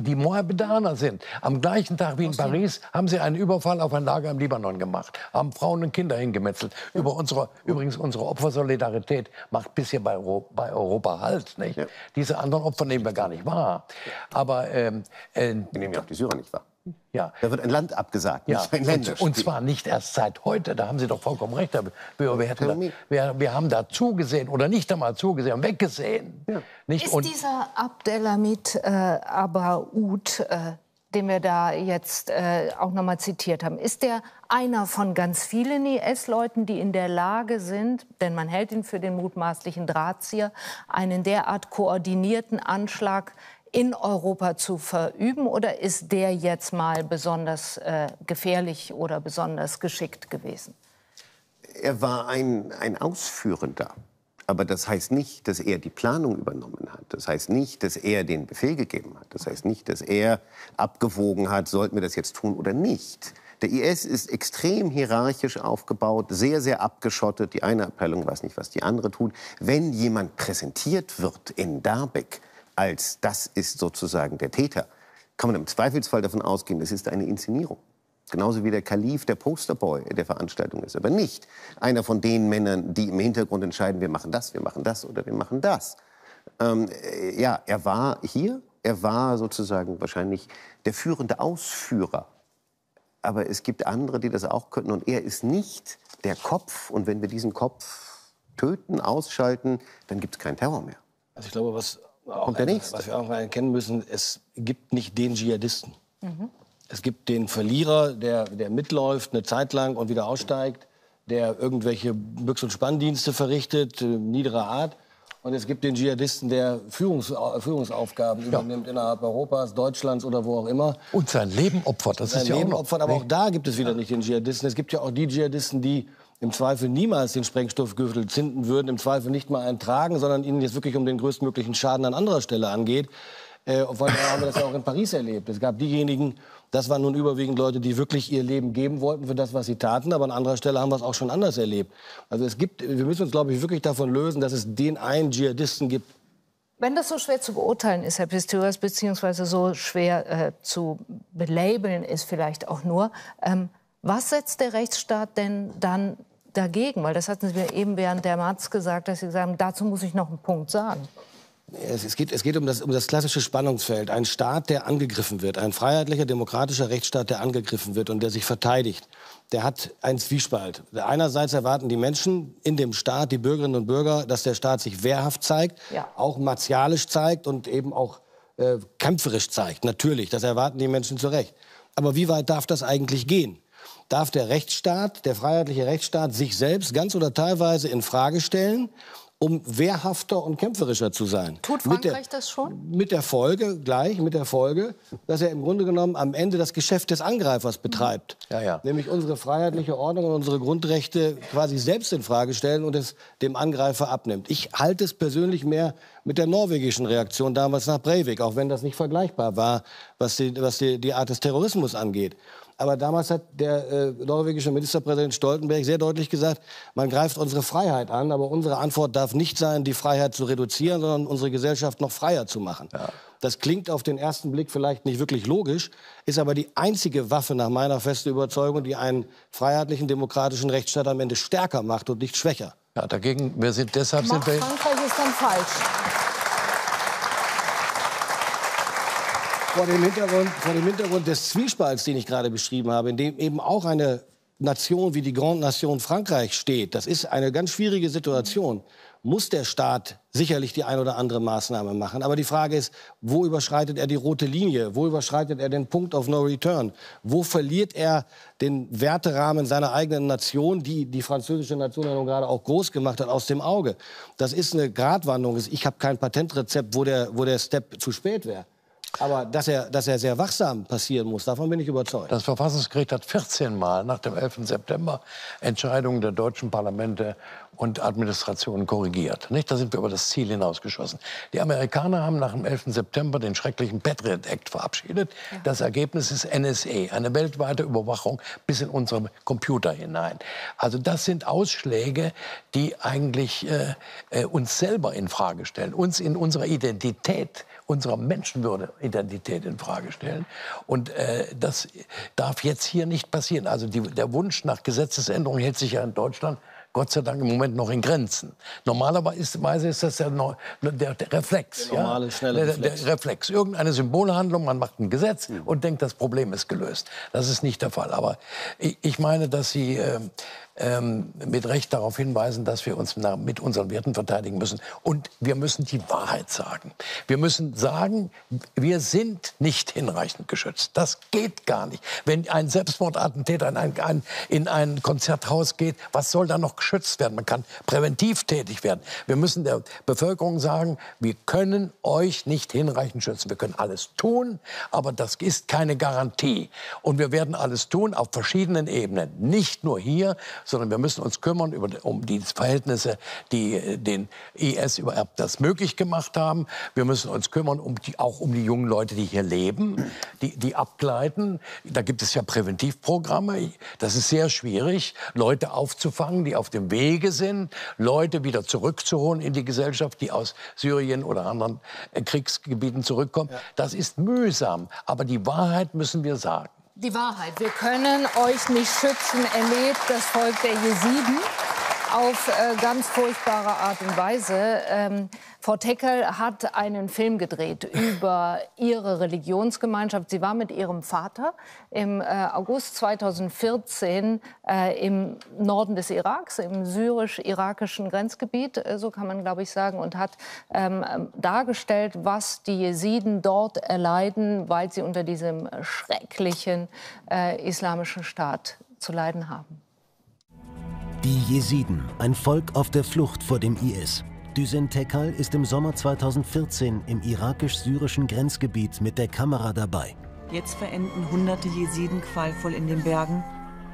die Mohammedaner sind. Am gleichen Tag wie in Paris haben sie einen Überfall auf ein Lager im Libanon gemacht, haben Frauen und Kinder hingemetzelt. Über unsere, übrigens unsere Opfersolidarität macht bisher bei, bei Europa Halt. Nicht? Diese anderen Opfer nehmen wir gar nicht wahr. Aber ähm, äh, Wir nehmen ja auch die Syrer nicht wahr. Ja, Da wird ein Land abgesagt, ja, nicht ein und, Länderspiel. und zwar nicht erst seit heute, da haben Sie doch vollkommen recht. Herr Böhr, Wir, da, wir, wir haben da zugesehen oder nicht einmal zugesehen, haben weggesehen. Nicht? Ist Und dieser Abdelhamid äh, Abaoud, äh, den wir da jetzt äh, auch noch mal zitiert haben, ist der einer von ganz vielen IS-Leuten, die in der Lage sind, denn man hält ihn für den mutmaßlichen Drahtzieher, einen derart koordinierten Anschlag in Europa zu verüben? Oder ist der jetzt mal besonders äh, gefährlich oder besonders geschickt gewesen? Er war ein, ein Ausführender. Aber das heißt nicht, dass er die Planung übernommen hat. Das heißt nicht, dass er den Befehl gegeben hat. Das heißt nicht, dass er abgewogen hat, sollten wir das jetzt tun oder nicht. Der IS ist extrem hierarchisch aufgebaut, sehr, sehr abgeschottet. Die eine Abteilung weiß nicht, was die andere tut. Wenn jemand präsentiert wird in Darbeck als das ist sozusagen der Täter, kann man im Zweifelsfall davon ausgehen, das ist eine Inszenierung. Genauso wie der Kalif der Posterboy der Veranstaltung ist. Aber nicht einer von den Männern, die im Hintergrund entscheiden, wir machen das, wir machen das oder wir machen das. Ähm, äh, ja, er war hier, er war sozusagen wahrscheinlich der führende Ausführer. Aber es gibt andere, die das auch könnten. Und er ist nicht der Kopf. Und wenn wir diesen Kopf töten, ausschalten, dann gibt es keinen Terror mehr. Also ich glaube, was, Kommt der nächste. was wir auch mal erkennen müssen, es gibt nicht den Dschihadisten. Es gibt den Verlierer, der, der mitläuft eine Zeit lang und wieder aussteigt, der irgendwelche Büchs- und Spanndienste verrichtet, äh, niederer Art. Und es gibt den Dschihadisten, der Führungs Führungsaufgaben übernimmt innerhalb Europas, Deutschlands oder wo auch immer. Und sein Leben opfert, das Sein ist ja auch Leben noch. opfert, aber auch da gibt es wieder nicht den Dschihadisten. Es gibt ja auch die Dschihadisten, die im Zweifel niemals den Sprengstoffgürtel zünden würden, im Zweifel nicht mal einen tragen, sondern ihnen jetzt wirklich um den größtmöglichen Schaden an anderer Stelle angeht. Äh, von daher haben wir das ja auch in Paris erlebt. Es gab diejenigen, das waren nun überwiegend Leute, die wirklich ihr Leben geben wollten für das, was sie taten. Aber an anderer Stelle haben wir es auch schon anders erlebt. Also es gibt, wir müssen uns, glaube ich, wirklich davon lösen, dass es den einen Dschihadisten gibt, Wenn das so schwer zu beurteilen ist, Herr Pistorius, beziehungsweise so schwer äh, zu belabeln ist vielleicht auch nur, ähm, was setzt der Rechtsstaat denn dann dagegen? Weil das hatten Sie mir eben während der Matz gesagt, dass Sie sagen, dazu muss ich noch einen Punkt sagen. Es, geht, es geht um das, um das klassische Spannungsfeld. Ein Staat, der angegriffen wird, ein freiheitlicher, demokratischer Rechtsstaat, der angegriffen wird und der sich verteidigt, der hat einen Zwiespalt. Einerseits erwarten die Menschen in dem Staat, die Bürgerinnen und Bürger, dass der Staat sich wehrhaft zeigt, Ja. auch martialisch zeigt und eben auch äh, kämpferisch zeigt. Natürlich, das erwarten die Menschen zu Recht. Aber wie weit darf das eigentlich gehen? Darf der Rechtsstaat, der freiheitliche Rechtsstaat, sich selbst ganz oder teilweise in Frage stellen, um wehrhafter und kämpferischer zu sein? Tut Mit der- Frankreich das schon? mit der Folge, gleich mit der Folge, dass er im Grunde genommen am Ende das Geschäft des Angreifers betreibt. Ja, ja. Nämlich unsere freiheitliche Ordnung und unsere Grundrechte quasi selbst in Frage stellen und es dem Angreifer abnimmt. Ich halte es persönlich mehr mit der norwegischen Reaktion damals nach Breivik, auch wenn das nicht vergleichbar war, was die, was die, die Art des Terrorismus angeht. Aber damals hat der äh, norwegische Ministerpräsident Stoltenberg sehr deutlich gesagt, man greift unsere Freiheit an, aber unsere Antwort darf nicht sein, die Freiheit zu reduzieren, sondern unsere Gesellschaft noch freier zu machen. Das klingt auf den ersten Blick vielleicht nicht wirklich logisch, ist aber die einzige Waffe nach meiner festen Überzeugung, die einen freiheitlichen, demokratischen Rechtsstaat am Ende stärker macht und nicht schwächer. Ja, dagegen, wir sind, deshalb Macht sind wir. Frankreich ist dann falsch. Vor dem, Hintergrund, vor dem Hintergrund des Zwiespalts, den ich gerade beschrieben habe, in dem eben auch eine Nation wie die Grande Nation Frankreich steht, das ist eine ganz schwierige Situation, muss der Staat sicherlich die ein oder andere Maßnahme machen. Aber die Frage ist, wo überschreitet er die rote Linie? Wo überschreitet er den Punkt of No Return? Wo verliert er den Werterahmen seiner eigenen Nation, die die französische Nation ja nun gerade auch groß gemacht hat, aus dem Auge? Das ist eine Gratwanderung. Ich habe kein Patentrezept, wo der, wo der Step zu spät wäre. Aber dass er, dass er sehr wachsam passieren muss, davon bin ich überzeugt. Das Verfassungsgericht hat 14 Mal nach dem 11. September Entscheidungen der deutschen Parlamente und Administrationen korrigiert. Nicht? Da sind wir über das Ziel hinausgeschossen. Die Amerikaner haben nach dem 11. September den schrecklichen Patriot Act verabschiedet. Ja. Das Ergebnis ist NSA, eine weltweite Überwachung bis in unsere Computer hinein. Also das sind Ausschläge, die eigentlich äh, äh, uns selber in Frage stellen, uns in unserer Identität unserer Menschenwürde Identität in Frage stellen. Und äh, das darf jetzt hier nicht passieren. Also die, der Wunsch nach Gesetzesänderung hält sich ja in Deutschland Gott sei Dank im Moment noch in Grenzen. Normalerweise ist das der, der, der Reflex. Der normale, ja? schnelle Reflex. Der, Reflex. Irgendeine Symbolhandlung, man macht ein Gesetz mhm. und denkt, das Problem ist gelöst. Das ist nicht der Fall. Aber ich, ich meine, dass Sie äh, ähm, mit Recht darauf hinweisen, dass wir uns mit unseren Werten verteidigen müssen. Und wir müssen die Wahrheit sagen. Wir müssen sagen, wir sind nicht hinreichend geschützt. Das geht gar nicht. Wenn ein Selbstmordattentäter in ein, ein, in ein Konzerthaus geht, was soll da noch geschützt werden? Man kann präventiv tätig werden. Wir müssen der Bevölkerung sagen, wir können euch nicht hinreichend schützen. Wir können alles tun, aber das ist keine Garantie. Und wir werden alles tun auf verschiedenen Ebenen. Nicht nur hier, sondern wir müssen uns kümmern über, um die Verhältnisse, die äh, den IS überhaupt das möglich gemacht haben. Wir müssen uns kümmern um die, auch um die jungen Leute, die hier leben, die, die abgleiten. Da gibt es ja Präventivprogramme. Das ist sehr schwierig, Leute aufzufangen, die auf dem Wege sind, Leute wieder zurückzuholen in die Gesellschaft, die aus Syrien oder anderen äh, Kriegsgebieten zurückkommen. Ja. Das ist mühsam, aber die Wahrheit müssen wir sagen die Wahrheit. Wir können euch nicht schützen, erlebt das Volk der Jesiden auf äh, ganz furchtbare Art und Weise. Ähm, Frau Teckel hat einen Film gedreht über ihre Religionsgemeinschaft. Sie war mit ihrem Vater im äh, August 2014 äh, im Norden des Iraks, im syrisch-irakischen Grenzgebiet, äh, so kann man, glaube ich, sagen, und hat ähm, dargestellt, was die Jesiden dort erleiden, weil sie unter diesem schrecklichen äh, islamischen Staat zu leiden haben. Die Jesiden, ein Volk auf der Flucht vor dem IS. Düsen Tekal ist im Sommer 2014 im irakisch-syrischen Grenzgebiet mit der Kamera dabei. Jetzt verenden hunderte Jesiden qualvoll in den Bergen,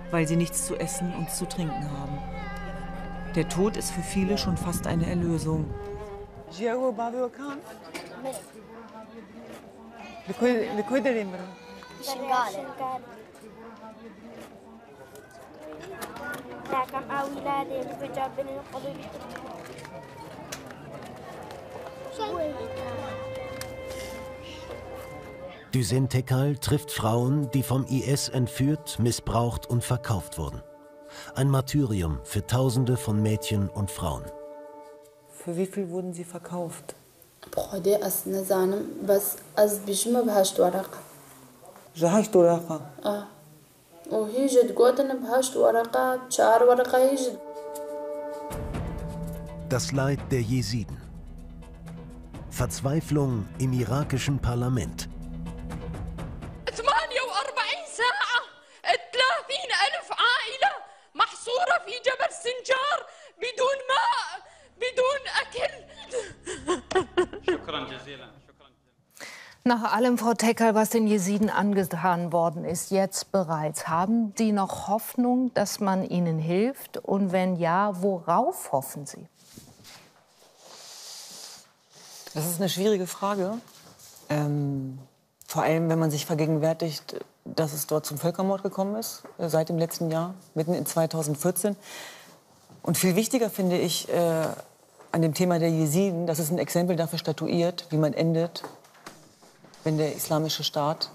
weil sie nichts zu essen und zu trinken haben. Der Tod ist für viele schon fast eine Erlösung. Düsen Tekal trifft Frauen, die vom IS entführt, missbraucht und verkauft wurden. Ein Martyrium für Tausende von Mädchen und Frauen. Für wie viel wurden sie verkauft? جهشت ورقة اه وهي جد قوتنا بهشت ورقة شعر ورقة هي جد Das Leid der Jesiden. Verzweiflung im irakischen Parlament. nach allem, Frau Teckel, was den Jesiden angetan worden ist, jetzt bereits, haben Sie noch Hoffnung, dass man ihnen hilft? Und wenn ja, worauf hoffen Sie? Das ist eine schwierige Frage. Ähm, vor allem, wenn man sich vergegenwärtigt, dass es dort zum Völkermord gekommen ist, äh, seit dem letzten Jahr, mitten in 2014. Und viel wichtiger finde ich äh, an dem Thema der Jesiden, dass es ein Exempel dafür statuiert, wie man endet, wenn der islamische Staat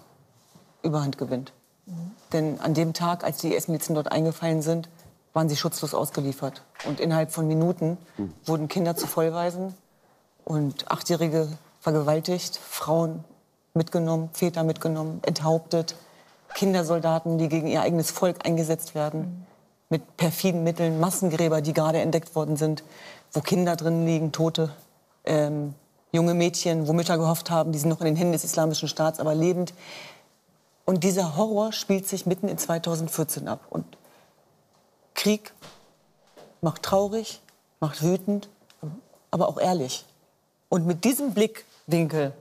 Überhand gewinnt. Mhm. Denn an dem Tag, als die IS-Milizen dort eingefallen sind, waren sie schutzlos ausgeliefert. Und innerhalb von Minuten mhm. wurden Kinder zu Vollweisen, und Achtjährige vergewaltigt, Frauen mitgenommen, Väter mitgenommen, enthauptet, Kindersoldaten, die gegen ihr eigenes Volk eingesetzt werden, mhm. mit perfiden Mitteln, Massengräber, die gerade entdeckt worden sind, wo Kinder drin liegen, Tote, ähm, junge Mädchen, wo Mütter gehofft haben, die sind noch in den Händen des Islamischen Staats, aber lebend. Und dieser Horror spielt sich mitten in 2014 ab. Und Krieg macht traurig, macht wütend, aber auch ehrlich. Und mit diesem Blickwinkel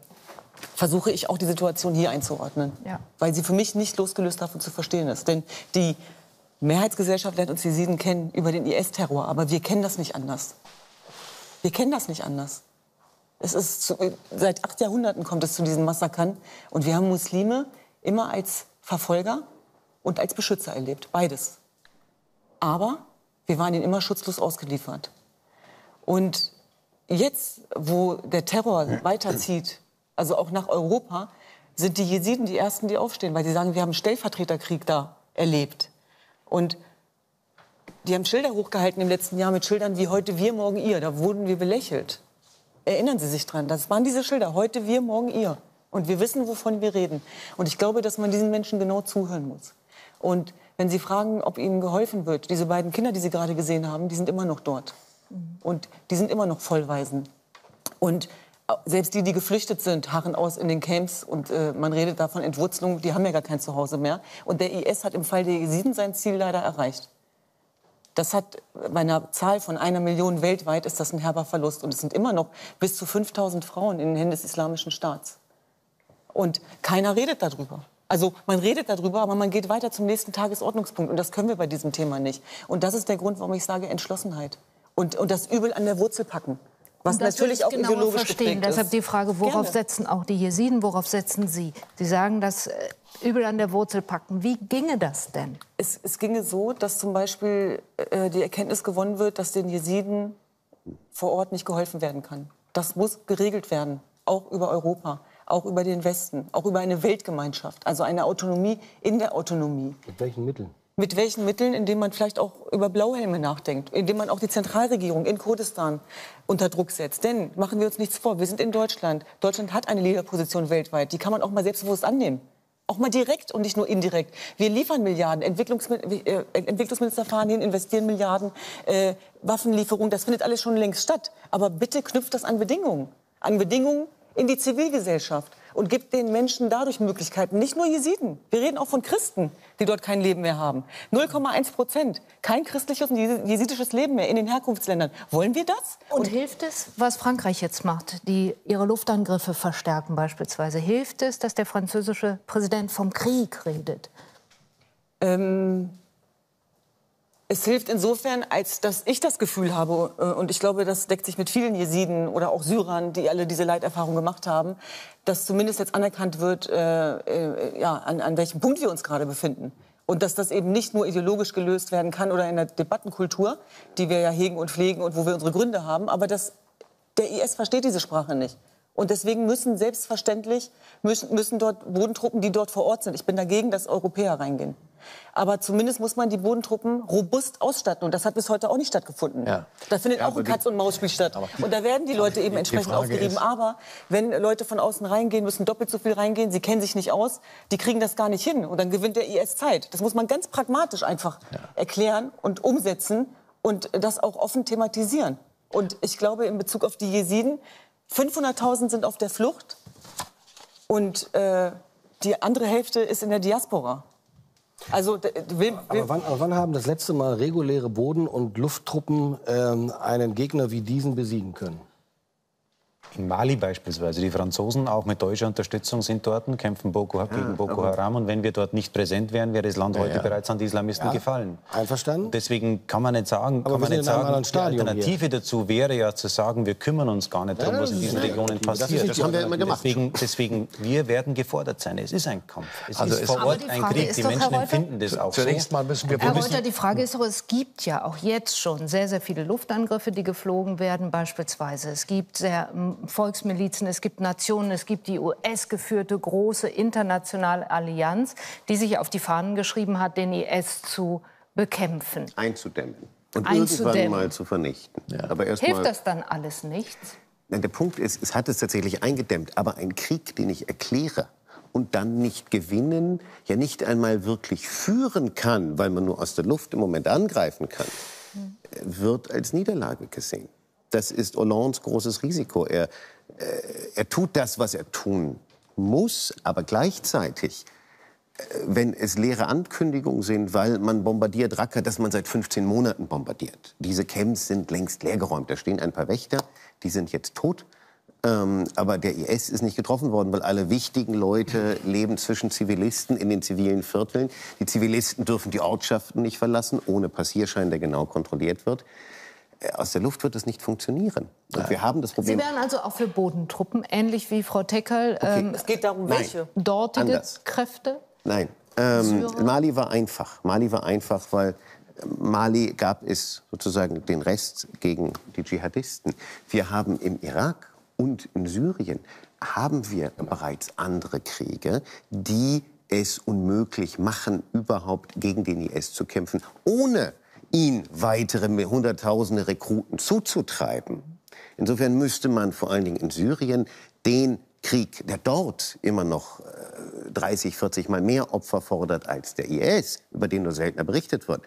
versuche ich auch die Situation hier einzuordnen. Ja. Weil sie für mich nicht losgelöst davon zu verstehen ist. Denn die Mehrheitsgesellschaft lernt uns die Jesiden kennen über den IS-Terror, aber wir kennen das nicht anders. Wir kennen das nicht anders. Es ist zu, seit acht Jahrhunderten kommt es zu diesen Massakern und wir haben Muslime immer als Verfolger und als Beschützer erlebt, beides. Aber wir waren ihnen immer schutzlos ausgeliefert. Und jetzt, wo der Terror weiterzieht, also auch nach Europa, sind die Jesiden die Ersten, die aufstehen, weil sie sagen, wir haben einen Stellvertreterkrieg da erlebt. Und die haben Schilder hochgehalten im letzten Jahr mit Schildern wie heute wir, morgen ihr. Da wurden wir belächelt. Erinnern Sie sich dran, das waren diese Schilder, heute wir, morgen ihr. Und wir wissen, wovon wir reden. Und ich glaube, dass man diesen Menschen genau zuhören muss. Und wenn Sie fragen, ob ihnen geholfen wird, diese beiden Kinder, die Sie gerade gesehen haben, die sind immer noch dort. Und die sind immer noch Vollweisen. Und selbst die, die geflüchtet sind, harren aus in den Camps und äh, man redet da von Entwurzelung, die haben ja gar kein Zuhause mehr. Und der IS hat im Fall der Jesiden sein Ziel leider erreicht. Das hat bei einer Zahl von einer Million weltweit ist das ein herber Verlust. Und es sind immer noch bis zu 5000 Frauen in den Händen des Islamischen Staats. Und keiner redet darüber. Also man redet darüber, aber man geht weiter zum nächsten Tagesordnungspunkt. Und das können wir bei diesem Thema nicht. Und das ist der Grund, warum ich sage Entschlossenheit. Und, und das Übel an der Wurzel packen. Was Und das natürlich ich auch genauer ideologisch verstehen. Deshalb die Frage, worauf Gerne. setzen auch die Jesiden, worauf setzen Sie? Sie sagen, das äh, übel an der Wurzel packen. Wie ginge das denn? Es, es ginge so, dass zum Beispiel äh, die Erkenntnis gewonnen wird, dass den Jesiden vor Ort nicht geholfen werden kann. Das muss geregelt werden, auch über Europa, auch über den Westen, auch über eine Weltgemeinschaft, also eine Autonomie in der Autonomie. Mit welchen Mitteln? Mit welchen Mitteln? Indem man vielleicht auch über Blauhelme nachdenkt, indem man auch die Zentralregierung in Kurdistan unter Druck setzt. Denn machen wir uns nichts vor, wir sind in Deutschland. Deutschland hat eine Leaderposition weltweit. Die kann man auch mal selbstbewusst annehmen. Auch mal direkt und nicht nur indirekt. Wir liefern Milliarden. Entwicklungsmi- äh, Entwicklungsminister fahren hin, investieren Milliarden. Äh, Waffenlieferung, das findet alles schon längst statt. Aber bitte knüpft das an Bedingungen. An Bedingungen in die Zivilgesellschaft und gibt den Menschen dadurch Möglichkeiten. Nicht nur Jesiden. Wir reden auch von Christen, die dort kein Leben mehr haben. 0,1 Prozent. Kein christliches und jesidisches Leben mehr in den Herkunftsländern. Wollen wir das? Und, hilft es, was Frankreich jetzt macht, die ihre Luftangriffe verstärken beispielsweise? Hilft es, dass der französische Präsident vom Krieg redet? Ähm, es hilft insofern, als dass ich das Gefühl habe, äh, und ich glaube, das deckt sich mit vielen Jesiden oder auch Syrern, die alle diese Leiterfahrung gemacht haben, dass zumindest jetzt anerkannt wird, äh, äh, ja, an, an welchem Punkt wir uns gerade befinden. Und dass das eben nicht nur ideologisch gelöst werden kann oder in der Debattenkultur, die wir ja hegen und pflegen und wo wir unsere Gründe haben, aber dass der IS versteht diese Sprache nicht. Und deswegen müssen selbstverständlich müssen, müssen dort Bodentruppen, die dort vor Ort sind. Ich bin dagegen, dass Europäer reingehen. Aber zumindest muss man die Bodentruppen robust ausstatten. Und das hat bis heute auch nicht stattgefunden. Ja. Da findet Ja, auch ein Katz-und-Maus-Spiel statt. Und da werden die Leute eben entsprechend aufgerieben. Aber wenn Leute von außen reingehen, müssen doppelt so viel reingehen. Sie kennen sich nicht aus. Die kriegen das gar nicht hin. Und dann gewinnt der IS Zeit. Das muss man ganz pragmatisch einfach erklären und umsetzen und das auch offen thematisieren. Und ich glaube, in Bezug auf die Jesiden, 500.000 sind auf der Flucht und äh, die andere Hälfte ist in der Diaspora. Also will, will, Aber wann, aber wann haben das letzte Mal reguläre Boden- und Lufttruppen ähm, einen Gegner wie diesen besiegen können? In Mali beispielsweise. Die Franzosen, auch mit deutscher Unterstützung, sind dort, und kämpfen Boko, gegen Boko Haram. Und wenn wir dort nicht präsent wären, wäre das Land heute ja. bereits an die Islamisten Ja. gefallen. Einverstanden? Deswegen kann man nicht sagen, Aber kann wir man nicht sagen die Alternative dazu wäre ja zu sagen, wir kümmern uns gar nicht darum, Ja, was in diesen Regionen passiert. Das haben wir immer gemacht. Deswegen, deswegen, wir werden gefordert sein. Es ist ein Kampf. Es Also ist vor Ort die ein Frage Krieg. Die doch, Menschen Reuter, empfinden das auch so. Zunächst mal müssen wir Herr wissen, Reuter, die Frage ist doch, es gibt ja auch jetzt schon sehr, sehr viele Luftangriffe, die geflogen werden beispielsweise. Es gibt sehr, Volksmilizen, es gibt Nationen, es gibt die US-geführte große internationale Allianz, die sich auf die Fahnen geschrieben hat, den IS zu bekämpfen. einzudämmen und Einzudämmen. irgendwann mal zu vernichten. Aber erst Hilft mal, das dann alles nichts? Nein, der Punkt ist, es hat es tatsächlich eingedämmt. Aber ein Krieg, den ich erkläre und dann nicht gewinnen, ja nicht einmal wirklich führen kann, weil man nur aus der Luft im Moment angreifen kann, wird als Niederlage gesehen. Das ist Hollandes großes Risiko. Er, äh, er tut das, was er tun muss, aber gleichzeitig wenn es leere Ankündigungen sind, weil man bombardiert Raqqa, dass man seit 15 Monaten bombardiert. Diese Camps sind längst leergeräumt. Da stehen ein paar Wächter, die sind jetzt tot. Ähm, aber der IS ist nicht getroffen worden, weil alle wichtigen Leute leben zwischen Zivilisten in den zivilen Vierteln. Die Zivilisten dürfen die Ortschaften nicht verlassen, ohne Passierschein, der genau kontrolliert wird. Aus der Luft wird es nicht funktionieren. Und wir haben das Sie Problem. wären also auch für Bodentruppen, ähnlich wie Frau Teckerl, ähm, Es geht darum, Nein. welche. dortige Anders. Kräfte? Nein. Ähm? Mali war einfach. Mali war einfach, weil Mali gab es sozusagen den Rest gegen die Dschihadisten. Wir haben im Irak und in Syrien haben wir bereits andere Kriege, die es unmöglich machen, überhaupt gegen den IS zu kämpfen, ohne ihn weitere Hunderttausende Rekruten zuzutreiben. Insofern müsste man vor allen Dingen in Syrien den Krieg, der dort immer noch äh, 30, 40 Mal mehr Opfer fordert als der IS, über den nur seltener berichtet wird.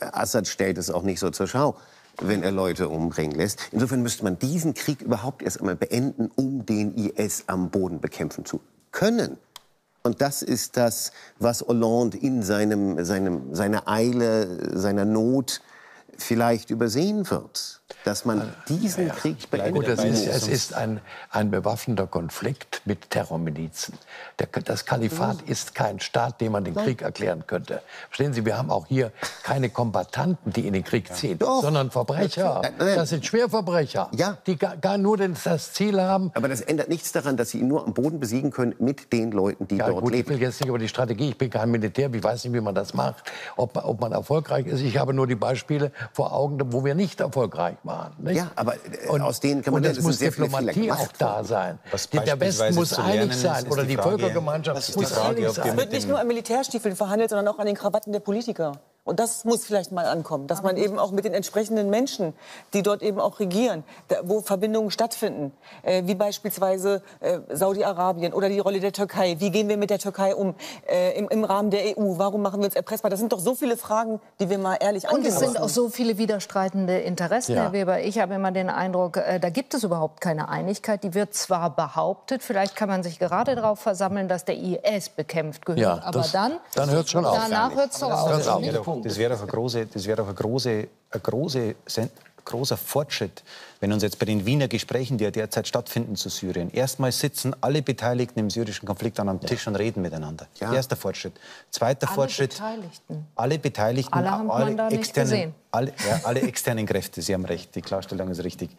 Äh, Assad stellt es auch nicht so zur Schau, wenn er Leute umbringen lässt. Insofern müsste man diesen Krieg überhaupt erst einmal beenden, um den IS am Boden bekämpfen zu können. Und das ist das, was Hollande in seinem, seinem, seiner Eile, seiner Not vielleicht übersehen wird. Dass man diesen Krieg beendet. Gut, das ist, es ist ein, ein bewaffneter Konflikt mit Terrormilizen. Der, das Kalifat ist kein Staat, dem man den Krieg erklären könnte. Verstehen Sie, wir haben auch hier keine Kombattanten, die in den Krieg ziehen, Doch. sondern Verbrecher. Äh, nein. Das sind Schwerverbrecher, Ja. die gar, gar nur den- das Ziel haben, Aber das ändert nichts daran, dass sie ihn nur am Boden besiegen können mit den Leuten, die Ja, dort gut, ich leben. will jetzt nicht über die Strategie, ich bin kein Militär, ich weiß nicht, wie man das macht, ob, man- ob man erfolgreich ist. Ich habe nur die Beispiele vor Augen, wo wir nicht erfolgreich waren. Nicht? Ja, aber äh, aus denen kann man und es muss sehr viele Diplomatie gemacht auch da sein. Der Westen muss zu einig sein oder die die Frage, Völkergemeinschaft muss einig sein. Es wird nicht nur an Militärstiefeln verhandelt, sondern auch an den Krawatten der Politiker. Und das muss vielleicht mal ankommen, dass man eben auch mit den entsprechenden Menschen, die dort eben auch regieren, da, wo Verbindungen stattfinden, äh, wie beispielsweise äh, Saudi-Arabien oder die Rolle der Türkei. Wie gehen wir mit der Türkei um äh, im, im Rahmen der EU? Warum machen wir uns erpressbar? Das sind doch so viele Fragen, die wir mal ehrlich Und angehen es sind auch so viele widerstreitende Interessen, Ja. Herr Weber. Ich habe immer den Eindruck, äh, da gibt es überhaupt keine Einigkeit. Die wird zwar behauptet, vielleicht kann man sich gerade darauf versammeln, dass der IS bekämpft gehört. Ja, aber das- dann, dann hört's schon auf. Danach hört es doch Das auf. Doch, das wäre doch ein, große, das wäre doch ein, große, ein große, sen- großer Fortschritt, wenn uns jetzt bei den Wiener Gesprächen, die ja derzeit stattfinden zu Syrien, erstmal sitzen alle Beteiligten im syrischen Konflikt an einem Tisch und reden miteinander. Ja. Erster Fortschritt. Zweiter Alle Fortschritt. Beteiligten. Alle Beteiligten, Alle haben nicht externen, gesehen. Alle, ja, alle externen Kräfte, Sie haben recht, die Klarstellung ist richtig.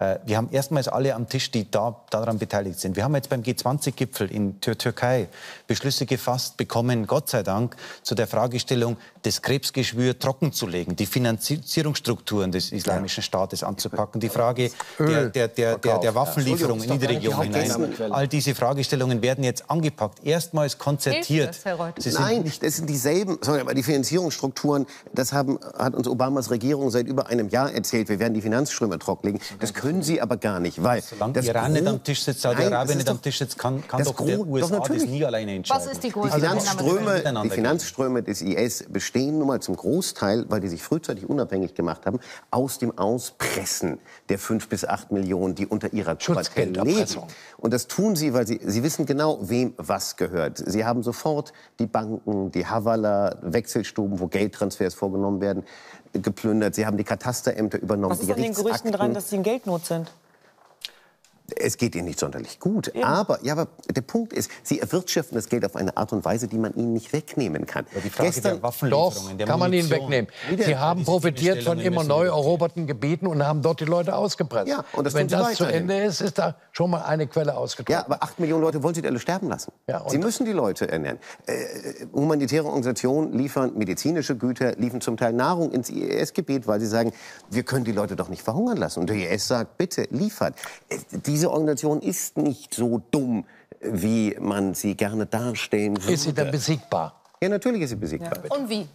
Äh, Wir haben erstmals alle am Tisch, die da, daran beteiligt sind. Wir haben jetzt beim G20-Gipfel in der Türkei Beschlüsse gefasst bekommen, Gott sei Dank, zu der Fragestellung, das Krebsgeschwür trocken zu legen, die Finanzierungsstrukturen des Islamischen Staates anzupacken, die Frage der, der, der, der, der Waffenlieferung in die Region hinein. All diese Fragestellungen werden jetzt angepackt, erstmals konzertiert. Nein, das sind dieselben. Sorry, aber die Finanzierungsstrukturen, das haben, hat uns Obamas Regierung seit über einem Jahr erzählt. Wir werden die Finanzströme trockenlegen. Das können sie aber gar nicht, weil Solange das Iran nicht am Tisch sitzt, Saudi-Arabien nicht am Tisch sitzt, kann, kann das doch der Gros- doch USA das natürlich. nie alleine entscheiden. Was ist die Die Finanzströme, die Finanzströme des IS bestehen nun mal zum Großteil, weil die sich frühzeitig unabhängig gemacht haben, aus dem Auspressen der fünf bis acht Millionen, die unter ihrer Quartell leben. Und das tun sie, weil sie, sie wissen genau, wem was gehört. Sie haben sofort die Banken, die Havala, Wechselstuben, wo Geldtransfers vorgenommen werden, geplündert. Sie haben die Katasterämter übernommen. Was ist die an den Gerüchten dran, dass sie in Geldnot sind? Es geht ihnen nicht sonderlich gut. Aber, ja, aber der Punkt ist, sie erwirtschaften das Geld auf eine Art und Weise, die man ihnen nicht wegnehmen kann. Die Frage der Doch, der kann man ihnen wegnehmen. Sie haben profitiert von immer neu eroberten Gebieten und haben dort die Leute ausgepresst. Ja, und das Wenn das zu. Ende ist, ist da schon mal eine Quelle ausgetrocknet. Ja, aber acht Millionen Leute wollen Sie die alle sterben lassen. Ja, Sie müssen die Leute ernähren. Äh, humanitäre Organisationen liefern medizinische Güter, liefern zum Teil Nahrung ins IS-Gebiet, weil sie sagen, wir können die Leute doch nicht verhungern lassen. Und der IS sagt, bitte liefert. Äh, Diese Organisation ist nicht so dumm, wie man sie gerne darstellen würde. Ist sie dann besiegbar? ja, natürlich ist sie besiegbar. Und wie?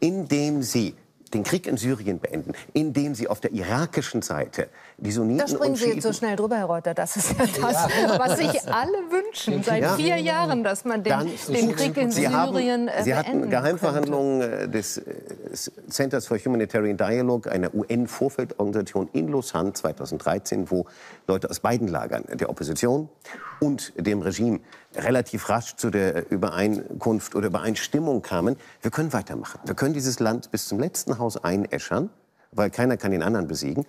Indem sie den Krieg in Syrien beenden, indem sie auf der irakischen Seite die Sunniten Da springen und Sie jetzt so schnell drüber, Herr Reuter. Das ist ja das, was sich alle wünschen seit Ja. vier Jahren, dass man den, Dann, den Krieg in Sie Syrien haben, äh, Sie hatten Geheimverhandlungen äh, des äh, Centers for Humanitarian Dialogue, einer UN-Vorfeldorganisation in Lausanne 2013, wo Leute aus beiden Lagern, der Opposition und dem Regime, relativ rasch zu der Übereinkunft oder Übereinstimmung kamen. Wir können weitermachen. Wir können dieses Land bis zum letzten Haus einäschern, weil keiner kann den anderen besiegen.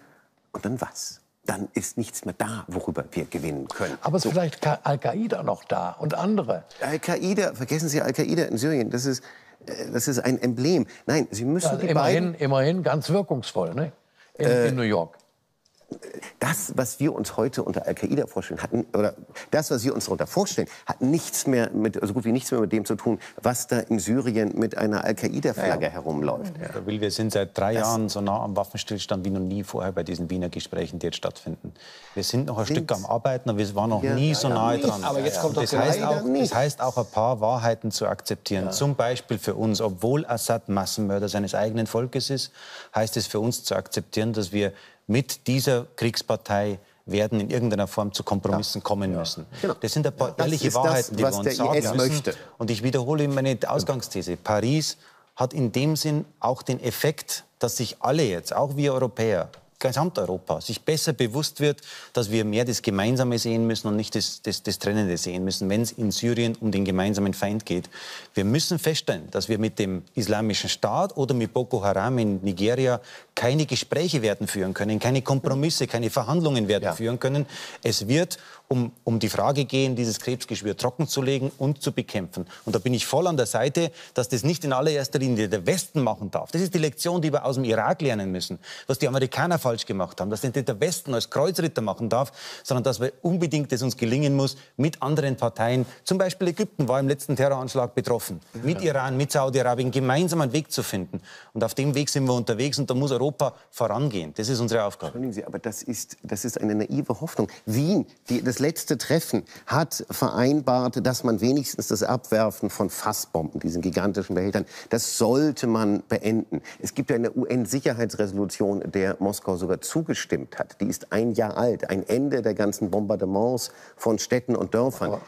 Und dann was? dann ist nichts mehr da, worüber wir gewinnen können. Aber so. ist vielleicht Al-Qaida noch da und andere? Al-Qaida, vergessen Sie Al-Qaida in Syrien, das ist, äh, das ist ein Emblem. Nein, Sie müssen ja, die immerhin, beiden... Immerhin ganz wirkungsvoll, ne? in, äh, in New York das, was wir uns heute unter Al-Qaida vorstellen, hatten, oder das, was wir uns darunter vorstellen, hat nichts mehr mit, so gut wie nichts mehr mit dem zu tun, was da in Syrien mit einer Al-Qaida-Flagge ja, herumläuft. Ja. Will, wir sind seit drei das Jahren so nah am Waffenstillstand wie noch nie vorher bei diesen Wiener Gesprächen, die jetzt stattfinden. Wir sind noch ein Stück am Arbeiten, aber wir waren noch ja, nie so nahe dran. Aber jetzt kommt das, heißt auch, das heißt auch, ein paar Wahrheiten zu akzeptieren. Zum Beispiel für uns, obwohl Assad Massenmörder seines eigenen Volkes ist, heißt es für uns zu akzeptieren, dass wir mit dieser Kriegspartei werden in irgendeiner Form zu Kompromissen ja. kommen müssen. Genau. Das sind ein paar ja, ehrliche Wahrheiten, das, die wir uns sagen IS müssen. Möchte. Und ich wiederhole meine Ausgangsthese. Paris hat in dem Sinn auch den Effekt, dass sich alle jetzt, auch wir Europäer, Gesamteuropa sich besser bewusst wird, dass wir mehr das Gemeinsame sehen müssen und nicht das, das, das Trennende sehen müssen, wenn es in Syrien um den gemeinsamen Feind geht. Wir müssen feststellen, dass wir mit dem Islamischen Staat oder mit Boko Haram in Nigeria keine Gespräche werden führen können, keine Kompromisse, keine Verhandlungen werden ja. führen können. Es wird um, um die Frage gehen, dieses Krebsgeschwür trocken zu legen und zu bekämpfen. Und da bin ich voll an der Seite, dass das nicht in allererster Linie der Westen machen darf. Das ist die Lektion, die wir aus dem Irak lernen müssen, was die Amerikaner falsch gemacht haben, dass das nicht der Westen als Kreuzritter machen darf, sondern dass wir unbedingt es uns gelingen muss, mit anderen Parteien, zum Beispiel Ägypten war im letzten Terroranschlag betroffen, mit Iran, mit Saudi-Arabien gemeinsam einen Weg zu finden. Und auf dem Weg sind wir unterwegs und da muss Europa vorangehen. Das ist unsere Aufgabe. Entschuldigen Sie, aber das ist, das ist eine naive Hoffnung. Wien, die, das letzte Treffen hat vereinbart, dass man wenigstens das Abwerfen von Fassbomben, diesen gigantischen Behältern, das sollte man beenden. Es gibt eine UN-Sicherheitsresolution, der Moskau sogar zugestimmt hat. Die ist ein Jahr alt. Ein Ende der ganzen Bombardements von Städten und Dörfern.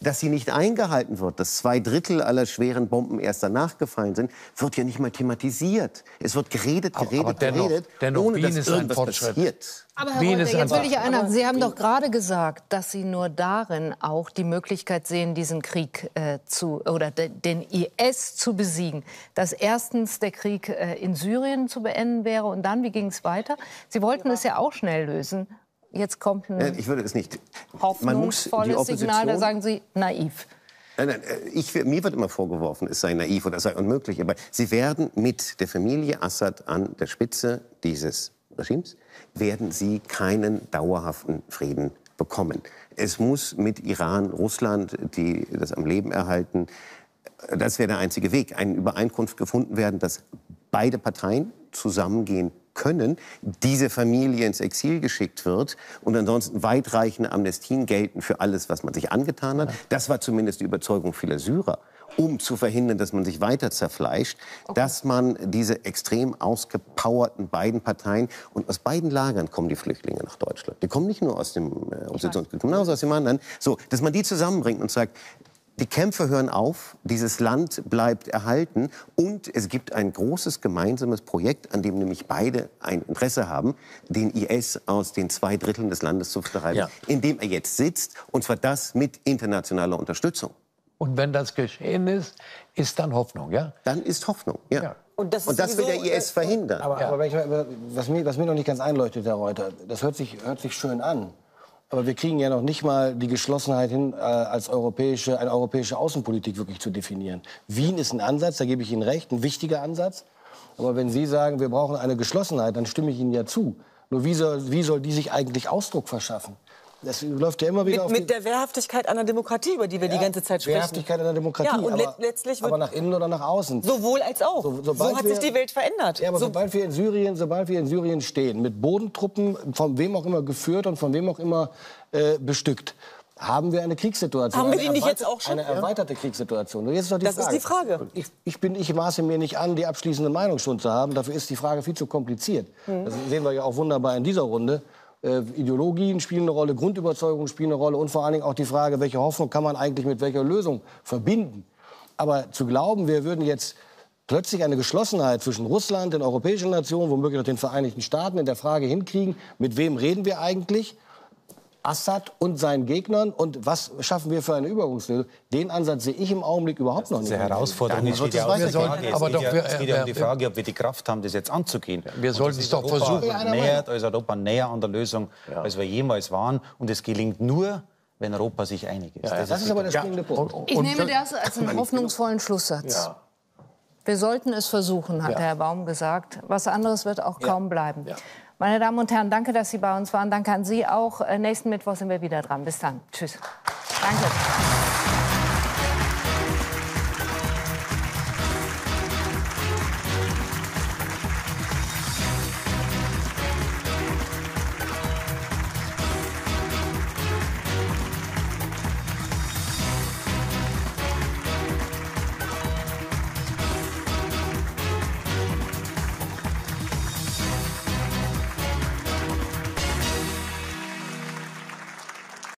Dass sie nicht eingehalten wird, dass zwei Drittel aller schweren Bomben erst danach gefallen sind, wird ja nicht mal thematisiert. Es wird geredet, geredet, aber, aber dennoch, geredet, dennoch, ohne Wien dass irgendwas passiert. Aber Herr Wien Reuter, jetzt will ich einhaken. Sie haben doch gerade gesagt, dass Sie nur darin auch die Möglichkeit sehen, diesen Krieg äh, zu oder de, den IS zu besiegen. Dass erstens der Krieg äh, in Syrien zu beenden wäre und dann, wie ging es weiter? Sie wollten es ja auch schnell lösen. Jetzt kommt ein ich würde es nicht. hoffnungsvolles Signal, da sagen Sie naiv. Nein, nein, äh, ich, mir wird immer vorgeworfen, es sei naiv oder es sei unmöglich. Aber Sie werden mit der Familie Assad an der Spitze dieses Regimes, werden Sie keinen dauerhaften Frieden bekommen. Es muss mit Iran, Russland, die das am Leben erhalten, das wäre der einzige Weg, eine Übereinkunft gefunden werden, dass beide Parteien zusammengehen können, diese Familie ins Exil geschickt wird und ansonsten weitreichende Amnestien gelten für alles, was man sich angetan hat. Das war zumindest die Überzeugung vieler Syrer um zu verhindern, dass man sich weiter zerfleischt, okay. dass man diese extrem ausgepowerten beiden Parteien und aus beiden Lagern kommen die Flüchtlinge nach Deutschland. Die kommen nicht nur aus dem äh, Oppositionsgebiet, genauso aus dem anderen. So, dass man die zusammenbringt und sagt, die Kämpfe hören auf, dieses Land bleibt erhalten und es gibt ein großes gemeinsames Projekt, an dem nämlich beide ein Interesse haben, den IS aus den zwei Dritteln des Landes zu vertreiben, ja. in dem er jetzt sitzt, und zwar das mit internationaler Unterstützung. Und wenn das geschehen ist, ist dann Hoffnung, ja? Dann ist Hoffnung, ja. ja. Und das, und das will der IS verhindern. Aber, ja. aber was, mir, was, mir, noch nicht ganz einleuchtet, Herr Reuter, das hört sich, hört sich schön an. Aber wir kriegen ja noch nicht mal die Geschlossenheit hin, äh, als europäische, eine europäische Außenpolitik wirklich zu definieren. Wien ist ein Ansatz, da gebe ich Ihnen recht, ein wichtiger Ansatz. Aber wenn Sie sagen, wir brauchen eine Geschlossenheit, dann stimme ich Ihnen ja zu. Nur wie soll, wie soll die sich eigentlich Ausdruck verschaffen? Das läuft ja immer wieder mit, mit der Wehrhaftigkeit einer Demokratie, über die wir ja, die ganze Zeit sprechen. Wehrhaftigkeit einer Demokratie. Ja, und aber, letztlich aber nach innen oder nach außen. Sowohl als auch. So, so hat wir, sich die Welt verändert. Ja, aber so, sobald wir in Syrien, sobald wir in Syrien stehen, mit Bodentruppen, von wem auch immer geführt und von wem auch immer äh, bestückt, haben wir eine Kriegssituation. Haben wir die nicht jetzt auch schon? Eine erweiterte Kriegssituation. Jetzt ist doch die das Frage. ist die Frage. Ich, ich, bin, ich maße mir nicht an, die abschließende Meinung schon zu haben. Dafür ist die Frage viel zu kompliziert. Mhm. Das sehen wir ja auch wunderbar in dieser Runde. Äh, Ideologien spielen eine Rolle, Grundüberzeugungen spielen eine Rolle und vor allen Dingen auch die Frage, welche Hoffnung kann man eigentlich mit welcher Lösung verbinden. Aber zu glauben, wir würden jetzt plötzlich eine Geschlossenheit zwischen Russland, den europäischen Nationen, womöglich auch den Vereinigten Staaten in der Frage hinkriegen, mit wem reden wir eigentlich, Assad und seinen Gegnern und was schaffen wir für eine Übergangslösung? Den Ansatz sehe ich im Augenblick überhaupt noch nicht. Diese Herausforderung ist wieder es weitergehen. Frage. Es aber geht doch, ja, wir- es geht ja um die Frage, ob wir die Kraft haben, das jetzt anzugehen. Wir sollten das es ist doch Europa versuchen. Nähert, als Europa näher an der Lösung, als wir jemals waren. Und es gelingt nur, wenn Europa sich einig ist. Das ist aber der springende Punkt. Ich nehme das als einen hoffnungsvollen Schlusssatz. Wir sollten es versuchen, hat der Herr Baum gesagt. Was anderes wird auch kaum bleiben. Meine Damen und Herren, danke, dass Sie bei uns waren. Danke an Sie auch. Äh, Nächsten Mittwoch sind wir wieder dran. Bis dann. Tschüss. Danke.